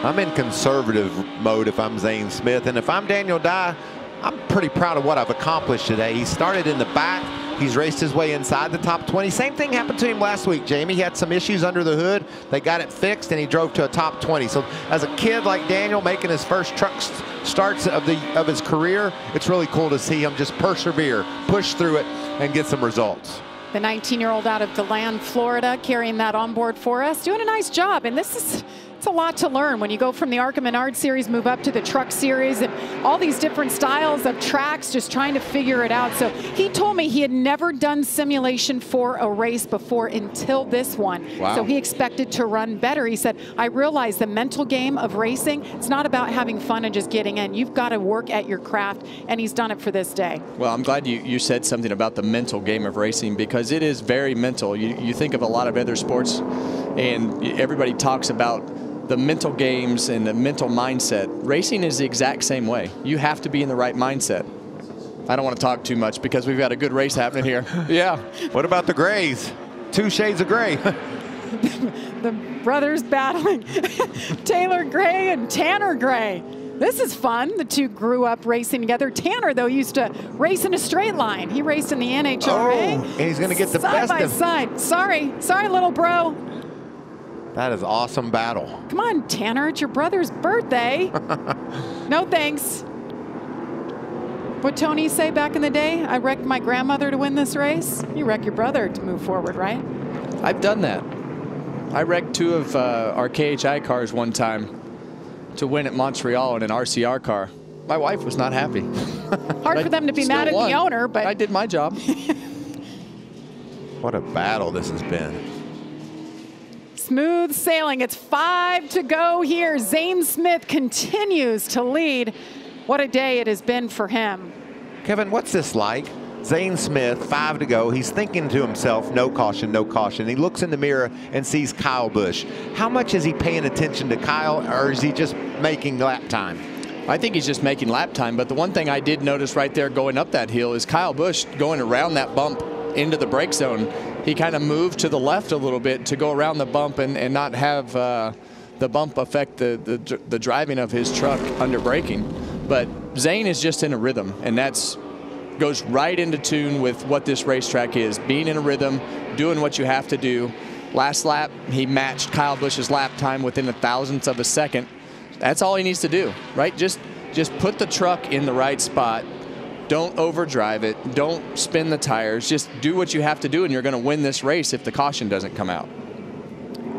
I'm in conservative mode if I'm Zane Smith. And if I'm Daniel Dye, I'm pretty proud of what I've accomplished today. He started in the back. He's raced his way inside the top 20. Same thing happened to him last week, Jamie. He had some issues under the hood. They got it fixed, and he drove to a top 20. So as a kid like Daniel making his first truck starts of the of his career, it's really cool to see him just persevere, push through it, and get some results. The 19-year-old out of DeLand, Florida, carrying that on board for us, doing a nice job. And this is it's a lot to learn when you go from the ARCA Menard series, move up to the truck series, and all these different styles of tracks, just trying to figure it out. So he told me he had never done simulation for a race before until this one. Wow. So he expected to run better. He said, I realize the mental game of racing, it's not about having fun and just getting in. You've got to work at your craft, and he's done it for this day. Well, I'm glad you, you said something about the mental game of racing because it is very mental. You, you think of a lot of other sports, and everybody talks about the mental games and the mental mindset. Racing is the exact same way. You have to be in the right mindset. I don't want to talk too much because we've got a good race happening here. yeah. What about the grays? Two shades of gray. the brothers battling Taylor Gray and Tanner Gray. This is fun. The two grew up racing together. Tanner, though, used to race in a straight line. He raced in the NHRA. Oh, and he's gonna get the side best by of- side. Sorry, sorry, little bro. That is awesome battle. Come on, Tanner. It's your brother's birthday. no thanks. What Tony say back in the day? I wrecked my grandmother to win this race. You wreck your brother to move forward, right? I've done that. I wrecked two of uh, our KHI cars one time to win at Montreal in an RCR car. My wife was not happy. Hard for them to be mad at won. the owner, but I did my job. What a battle this has been. Smooth sailing. It's five to go here. Zane Smith continues to lead. What a day it has been for him. Kevin, what's this like? Zane Smith, five to go. He's thinking to himself, no caution, no caution. He looks in the mirror and sees Kyle Busch. How much is he paying attention to Kyle, or is he just making lap time? I think he's just making lap time. But the one thing I did notice right there going up that hill is Kyle Busch going around that bump into the brake zone, he kind of moved to the left a little bit to go around the bump and, and not have uh, the bump affect the, the, the driving of his truck under braking. But Zane is just in a rhythm, and that's goes right into tune with what this racetrack is. Being in a rhythm, doing what you have to do. Last lap, he matched Kyle Busch's lap time within a thousandth of a second. That's all he needs to do, right? Just just put the truck in the right spot. Don't overdrive it. Don't spin the tires. Just do what you have to do, and you're going to win this race if the caution doesn't come out.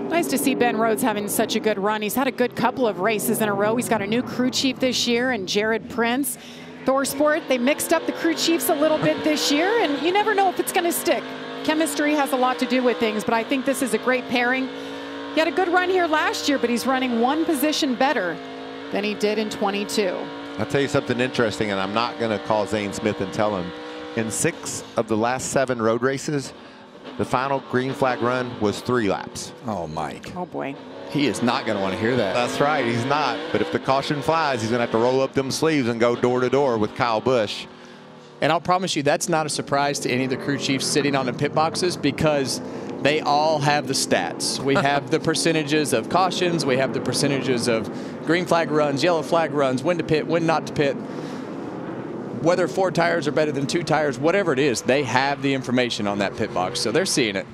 Nice to see Ben Rhodes having such a good run. He's had a good couple of races in a row. He's got a new crew chief this year and Jared Prince. ThorSport, they mixed up the crew chiefs a little bit this year, and you never know if it's going to stick. Chemistry has a lot to do with things, but I think this is a great pairing. He had a good run here last year, but he's running one position better than he did in 22. I'll tell you something interesting, and I'm not going to call Zane Smith and tell him. In six of the last seven road races, the final green flag run was three laps. Oh, Mike. Oh, boy. He is not going to want to hear that. That's right. He's not. But if the caution flies, he's going to have to roll up them sleeves and go door to door with Kyle Busch. And I'll promise you, that's not a surprise to any of the crew chiefs sitting on the pit boxes because they all have the stats. We have the percentages of cautions, we have the percentages of green flag runs, yellow flag runs, when to pit, when not to pit. Whether four tires are better than two tires, whatever it is, they have the information on that pit box. So they're seeing it.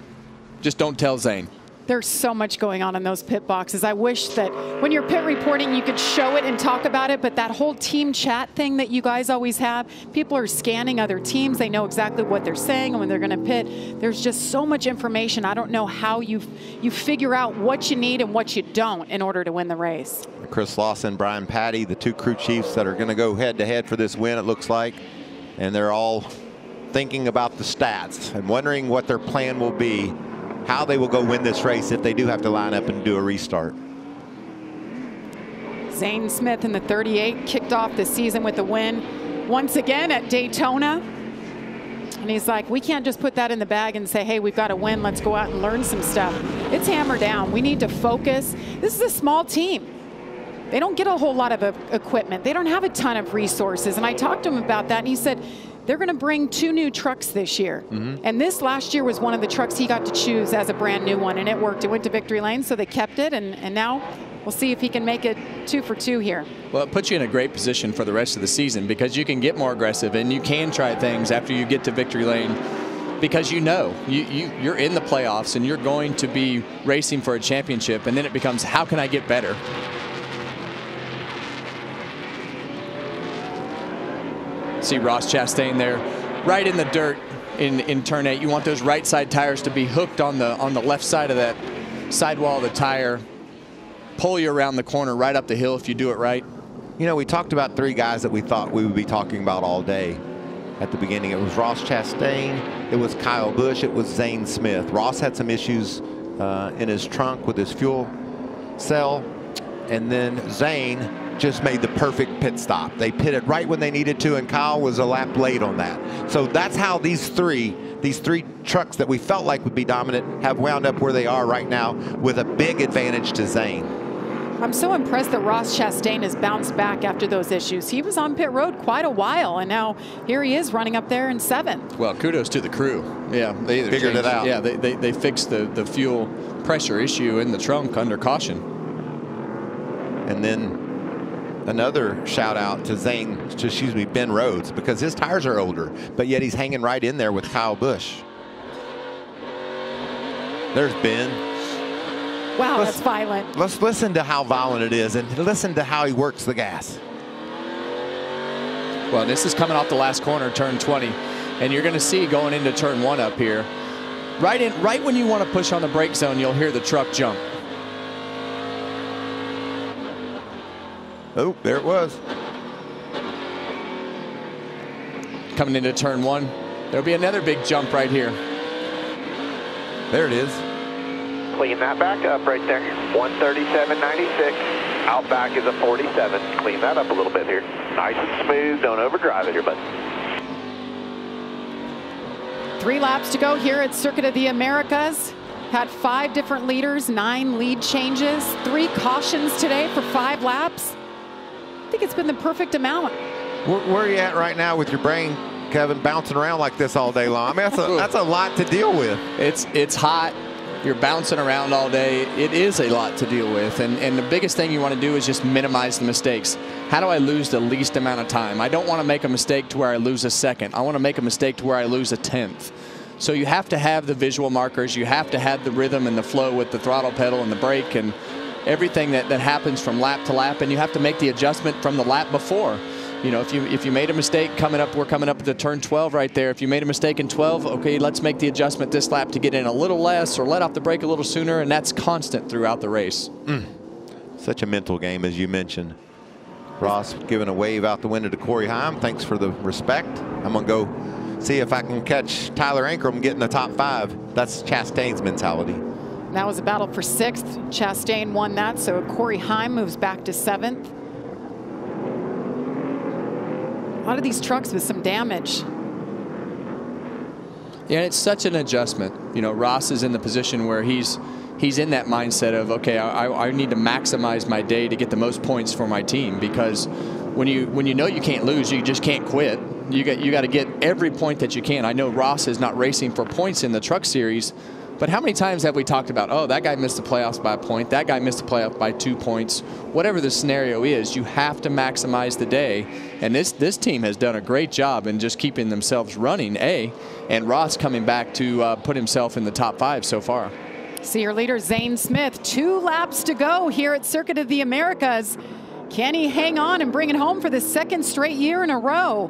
Just don't tell Zane. There's so much going on in those pit boxes. I wish that when you're pit reporting, you could show it and talk about it, but that whole team chat thing that you guys always have, people are scanning other teams. They know exactly what they're saying and when they're going to pit. There's just so much information. I don't know how you you figure out what you need and what you don't in order to win the race. Chris Lawson, Brian Pattie, the two crew chiefs that are going to go head to head for this win, it looks like. And they're all thinking about the stats and wondering what their plan will be how they will go win this race if they do have to line up and do a restart. Zane Smith in the 38 kicked off the season with a win once again at Daytona. And he's like, we can't just put that in the bag and say, hey, we've got to win. Let's go out and learn some stuff. It's hammer down. We need to focus. This is a small team. They don't get a whole lot of equipment. They don't have a ton of resources. And I talked to him about that, and he said, they're going to bring two new trucks this year. Mm-hmm. And this last year was one of the trucks he got to choose as a brand new one, and it worked. It went to victory lane, so they kept it, and, and now we'll see if he can make it two for two here. Well, it puts you in a great position for the rest of the season because you can get more aggressive and you can try things after you get to victory lane because you know you, you, you're in the playoffs and you're going to be racing for a championship, and then it becomes how can I get better? See Ross Chastain there right in the dirt in, in turn eight. You want those right side tires to be hooked on the on the left side of that sidewall of the tire. Pull you around the corner right up the hill if you do it right. You know, we talked about three guys that we thought we would be talking about all day at the beginning. It was Ross Chastain, it was Kyle Busch, it was Zane Smith. Ross had some issues uh, in his trunk with his fuel cell. And then Zane just made the perfect pit stop. They pitted right when they needed to, and Kyle was a lap late on that. So that's how these three, these three trucks that we felt like would be dominant have wound up where they are right now with a big advantage to Zane. I'm so impressed that Ross Chastain has bounced back after those issues. He was on pit road quite a while, and now here he is running up there in seventh. Well, kudos to the crew. Yeah, they figured changed, it out. Yeah, they, they, they fixed the, the fuel pressure issue in the trunk under caution. And then another shout out to Zane, to, excuse me, Ben Rhodes, because his tires are older, but yet he's hanging right in there with Kyle Busch. There's Ben. Wow, let's, that's violent. Let's listen to how violent it is and listen to how he works the gas. Well, this is coming off the last corner, turn 20, and you're going to see going into turn one up here. Right in, right when you want to push on the brake zone, you'll hear the truck jump. Oh, there it was. Coming into turn one. There'll be another big jump right here. There it is. Clean that back up right there. 137.96. Out back is a 47. Clean that up a little bit here. Nice and smooth. Don't overdrive it here, bud. Three laps to go here at Circuit of the Americas. Had five different leaders, nine lead changes, three cautions today for five laps think it's been the perfect amount. Where, where, are you at right now with your brain Kevin, bouncing around like this all day long. I mean, that's a, that's a lot to deal with. It's it's hot. You're bouncing around all day. It is a lot to deal with. And, and the biggest thing you want to do is just minimize the mistakes. How do I lose the least amount of time? I don't want to make a mistake to where I lose a second. I want to make a mistake to where I lose a tenth. So you have to have the visual markers. You have to have the rhythm and the flow with the throttle pedal and the brake and everything that, that happens from lap to lap. And you have to make the adjustment from the lap before you know, if you if you made a mistake coming up, we're coming up to turn 12 right there. If you made a mistake in 12, okay, let's make the adjustment this lap to get in a little less or let off the brake a little sooner, and that's constant throughout the race. Mm. Such a mental game, as you mentioned. Ross giving a wave out the window to Corey Heim. Thanks for the respect. I'm going to go see if I can catch Tyler Ankrum getting the top five. That's Chastain's mentality. That was a battle for sixth. Chastain won that, so Corey Heim moves back to seventh. A lot of these trucks with some damage. Yeah, and it's such an adjustment. You know, Ross is in the position where he's he's in that mindset of okay, I, I need to maximize my day to get the most points for my team because when you when you know you can't lose, you just can't quit. You got you got to get every point that you can. I know Ross is not racing for points in the Truck Series, but how many times have we talked about, oh, that guy missed the playoffs by a point, that guy missed the playoff by two points. Whatever the scenario is, you have to maximize the day. And this this team has done a great job in just keeping themselves running, A, and Ross coming back to uh, put himself in the top five so far. See your leader, Zane Smith. Two laps to go here at Circuit of the Americas. Can he hang on and bring it home for the second straight year in a row?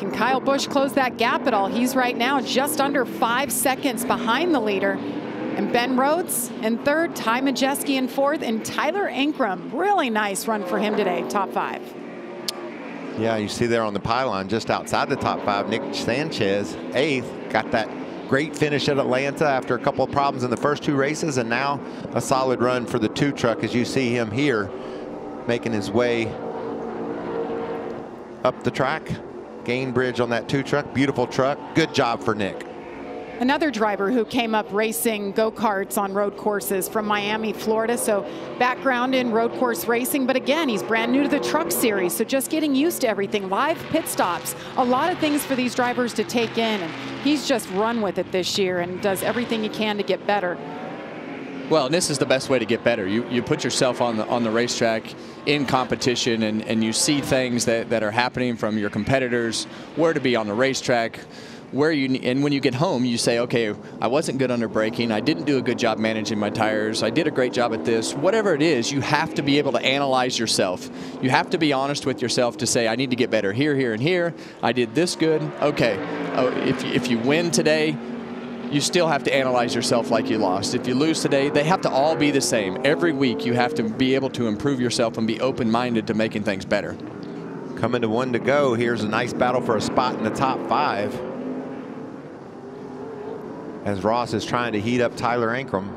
Can Kyle Busch close that gap at all? He's right now just under five seconds behind the leader. And Ben Rhodes in third, Ty Majeski in fourth, and Tyler Ankrum. Really nice run for him today, top five. Yeah, you see there on the pylon just outside the top five, Nick Sanchez, eighth, got that great finish at Atlanta after a couple of problems in the first two races, and now a solid run for the two truck as you see him here making his way up the track. Gainbridge on that two truck. Beautiful truck. Good job for Nick. Another driver who came up racing go-karts on road courses from Miami, Florida. So background in road course racing, but again, he's brand new to the truck series. So just getting used to everything. Live pit stops, a lot of things for these drivers to take in. And he's just run with it this year and does everything he can to get better. Well, and this is the best way to get better. You you put yourself on the on the racetrack in competition and, and you see things that, that are happening from your competitors, where to be on the racetrack, where you and when you get home you say okay I wasn't good under braking. I didn't do a good job managing my tires. I did a great job at this. Whatever it is you have to be able to analyze yourself. You have to be honest with yourself to say I need to get better here here and here. I did this good. Okay. Oh, if, if you win today you still have to analyze yourself like you lost. If you lose today, they have to all be the same. Every week, you have to be able to improve yourself and be open minded to making things better. Coming to one to go. Here's a nice battle for a spot in the top five. As Ross is trying to heat up Tyler Ankrum.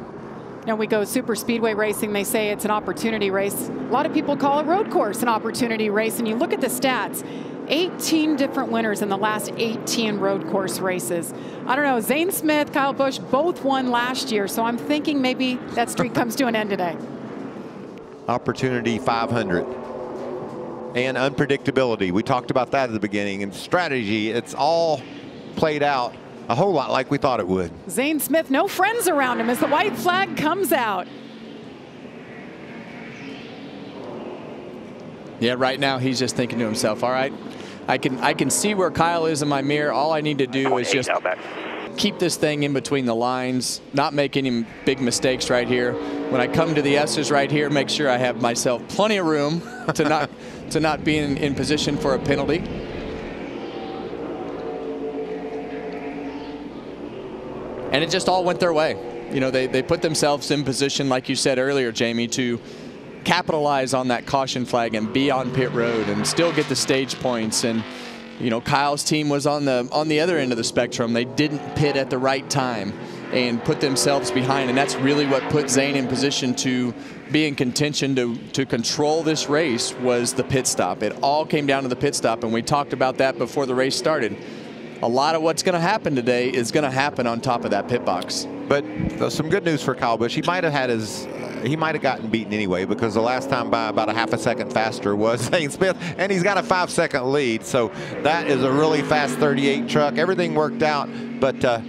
Now we go super speedway racing. They say it's an opportunity race. A lot of people call a road course an opportunity race. And you look at the stats 18 different winners in the last 18 road course races. I don't know, Zane Smith, Kyle Busch both won last year, so I'm thinking maybe that streak comes to an end today. Opportunity 500 and unpredictability. We talked about that at the beginning and strategy. It's all played out a whole lot like we thought it would. Zane Smith, no friends around him as the white flag comes out. Yeah, right now he's just thinking to himself, all right, I can I can see where Kyle is in my mirror. All I need to do is just keep this thing in between the lines, not make any big mistakes right here. When I come to the S's right here, make sure I have myself plenty of room to not to not be in, in position for a penalty. And it just all went their way. You know, they, they put themselves in position, like you said earlier, Jamie, to capitalize on that caution flag and be on pit road and still get the stage points. And you know, Kyle's team was on the on the other end of the spectrum. They didn't pit at the right time and put themselves behind, and that's really what put Zane in position to be in contention to to control this race was the pit stop. It all came down to the pit stop, and we talked about that before the race started. A lot of what's going to happen today is going to happen on top of that pit box. But uh, some good news for Kyle Busch. He might have had his he might have gotten beaten anyway because the last time by about a half a second faster was Zane Smith, and he's got a five second lead. So that is a really fast 38 truck. Everything worked out, but uh,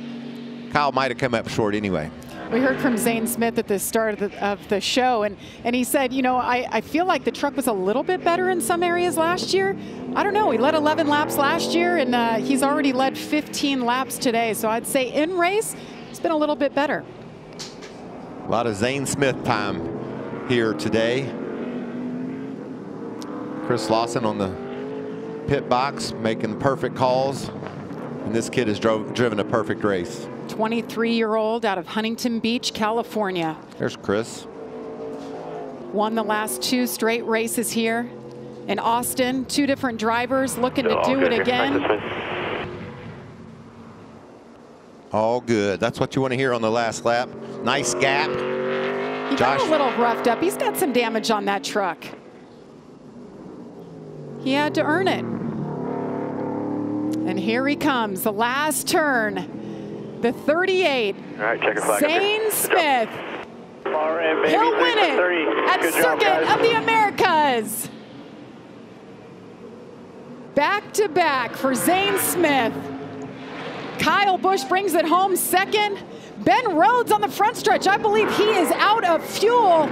Kyle might have come up short anyway. We heard from Zane Smith at the start of the, of the show, and, and he said, you know, I, I feel like the truck was a little bit better in some areas last year. I don't know. He led 11 laps last year, and uh, he's already led 15 laps today. So I'd say in race, it's been a little bit better. A lot of Zane Smith time here today. Chris Lawson on the pit box making the perfect calls. And this kid has drove, driven a perfect race. 23-year-old out of Huntington Beach, California. There's Chris. Won the last two straight races here in Austin. Two different drivers looking to do it again. All good. That's what you want to hear on the last lap. Nice gap. He got a little roughed up. He's got some damage on that truck. He had to earn it. And here he comes, the last turn. The 38. All right, check flag. Zane Smith. End, He'll win it 30. at Good Circuit job, of the Americas. Back to back for Zane Smith. Kyle Busch brings it home second. Ben Rhodes on the front stretch. I believe he is out of fuel.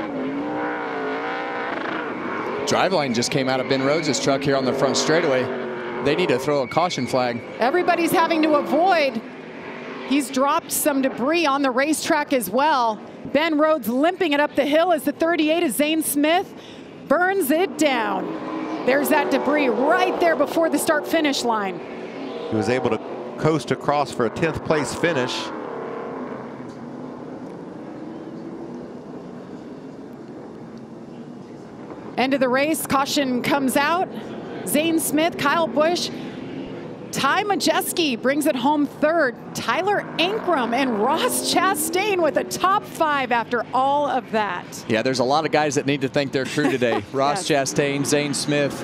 Driveline just came out of Ben Rhodes' truck here on the front straightaway. They need to throw a caution flag. Everybody's having to avoid. He's dropped some debris on the racetrack as well. Ben Rhodes limping it up the hill as the 38 is Zane Smith burns it down. There's that debris right there before the start finish line. He was able to coast across for a 10th place finish. End of the race, caution comes out. Zane Smith, Kyle Busch, Ty Majeski brings it home third. Tyler Ankrum and Ross Chastain with a top five after all of that. Yeah, there's a lot of guys that need to thank their crew today. Ross yes. Chastain, Zane Smith,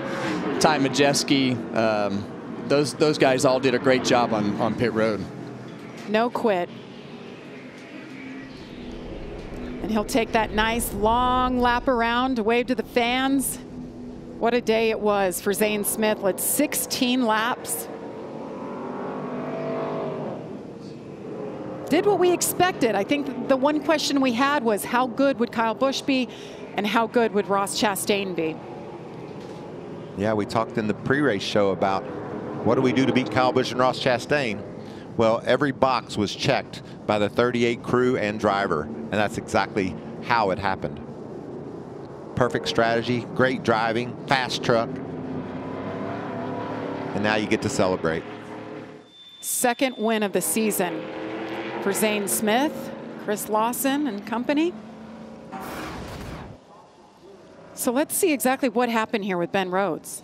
Ty Majeski. Um, those, those guys all did a great job on, on pit road. No quit. And he'll take that nice long lap around to wave to the fans. What a day it was for Zane Smith. Let's 16 laps. Did what we expected. I think the one question we had was how good would Kyle Busch be and how good would Ross Chastain be? Yeah, we talked in the pre-race show about what do we do to beat Kyle Busch and Ross Chastain? Well, every box was checked by the 38 crew and driver, and that's exactly how it happened. Perfect strategy, great driving, fast truck, and now you get to celebrate. Second win of the season for Zane Smith, Chris Lawson and company. So let's see exactly what happened here with Ben Rhodes.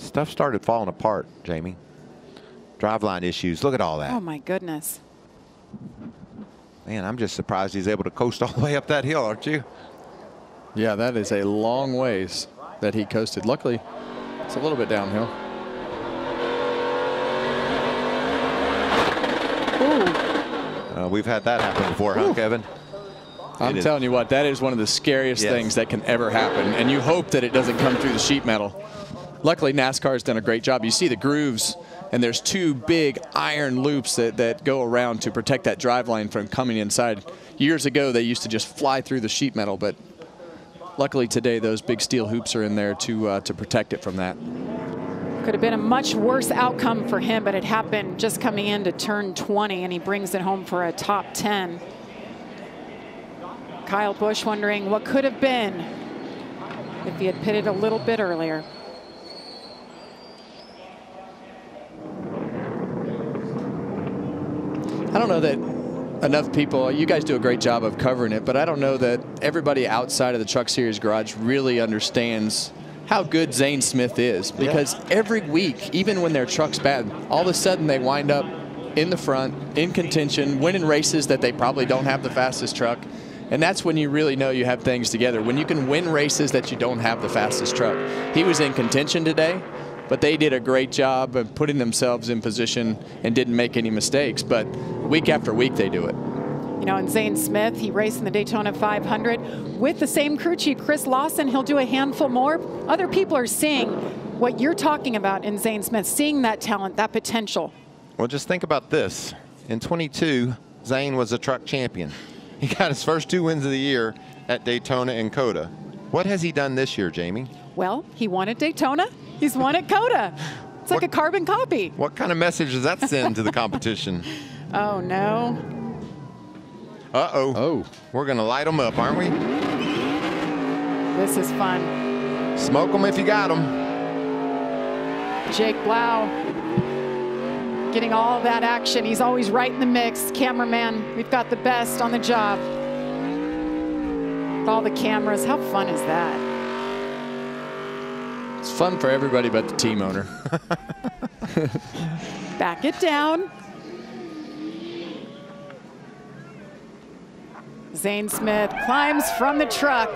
Stuff started falling apart, Jamie. Driveline issues. Look at all that. Oh, my goodness. Man, I'm just surprised he's able to coast all the way up that hill, aren't you? Yeah, that is a long ways that he coasted. Luckily, it's a little bit downhill. Uh, we've had that happen before, huh, Kevin? I'm it telling is. you what, that is one of the scariest yes. things that can ever happen. And you hope that it doesn't come through the sheet metal. Luckily, NASCAR has done a great job. You see the grooves, and there's two big iron loops that, that go around to protect that drive line from coming inside. Years ago, they used to just fly through the sheet metal, but luckily today, those big steel hoops are in there to, uh, to protect it from that. Could have been a much worse outcome for him, but it happened just coming into turn 20, and he brings it home for a top 10. Kyle Busch wondering what could have been if he had pitted a little bit earlier. I don't know that enough people, you guys do a great job of covering it, but I don't know that everybody outside of the Truck Series garage really understands how good Zane Smith is because yeah. every week, even when their truck's bad, all of a sudden they wind up in the front, in contention, winning races that they probably don't have the fastest truck. And that's when you really know you have things together. When you can win races that you don't have the fastest truck. He was in contention today, but they did a great job of putting themselves in position and didn't make any mistakes. But week after week, they do it. You know, and Zane Smith, he raced in the Daytona 500 with the same crew chief, Chris Lawson. He'll do a handful more. Other people are seeing what you're talking about in Zane Smith, seeing that talent, that potential. Well, just think about this. In 22, Zane was a truck champion. He got his first two wins of the year at Daytona and COTA. What has he done this year, Jamie? Well, he won at Daytona. He's won at COTA. It's like What- a carbon copy. What kind of message does that send to the competition? Oh, no. Uh-oh. Oh. We're going to light them up, aren't we? This is fun. Smoke them if you got them. Jake Blau getting all that action. He's always right in the mix. Cameraman, we've got the best on the job. All the cameras. How fun is that? It's fun for everybody but the team owner. Back it down. Zane Smith climbs from the truck.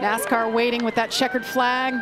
NASCAR waiting with that checkered flag.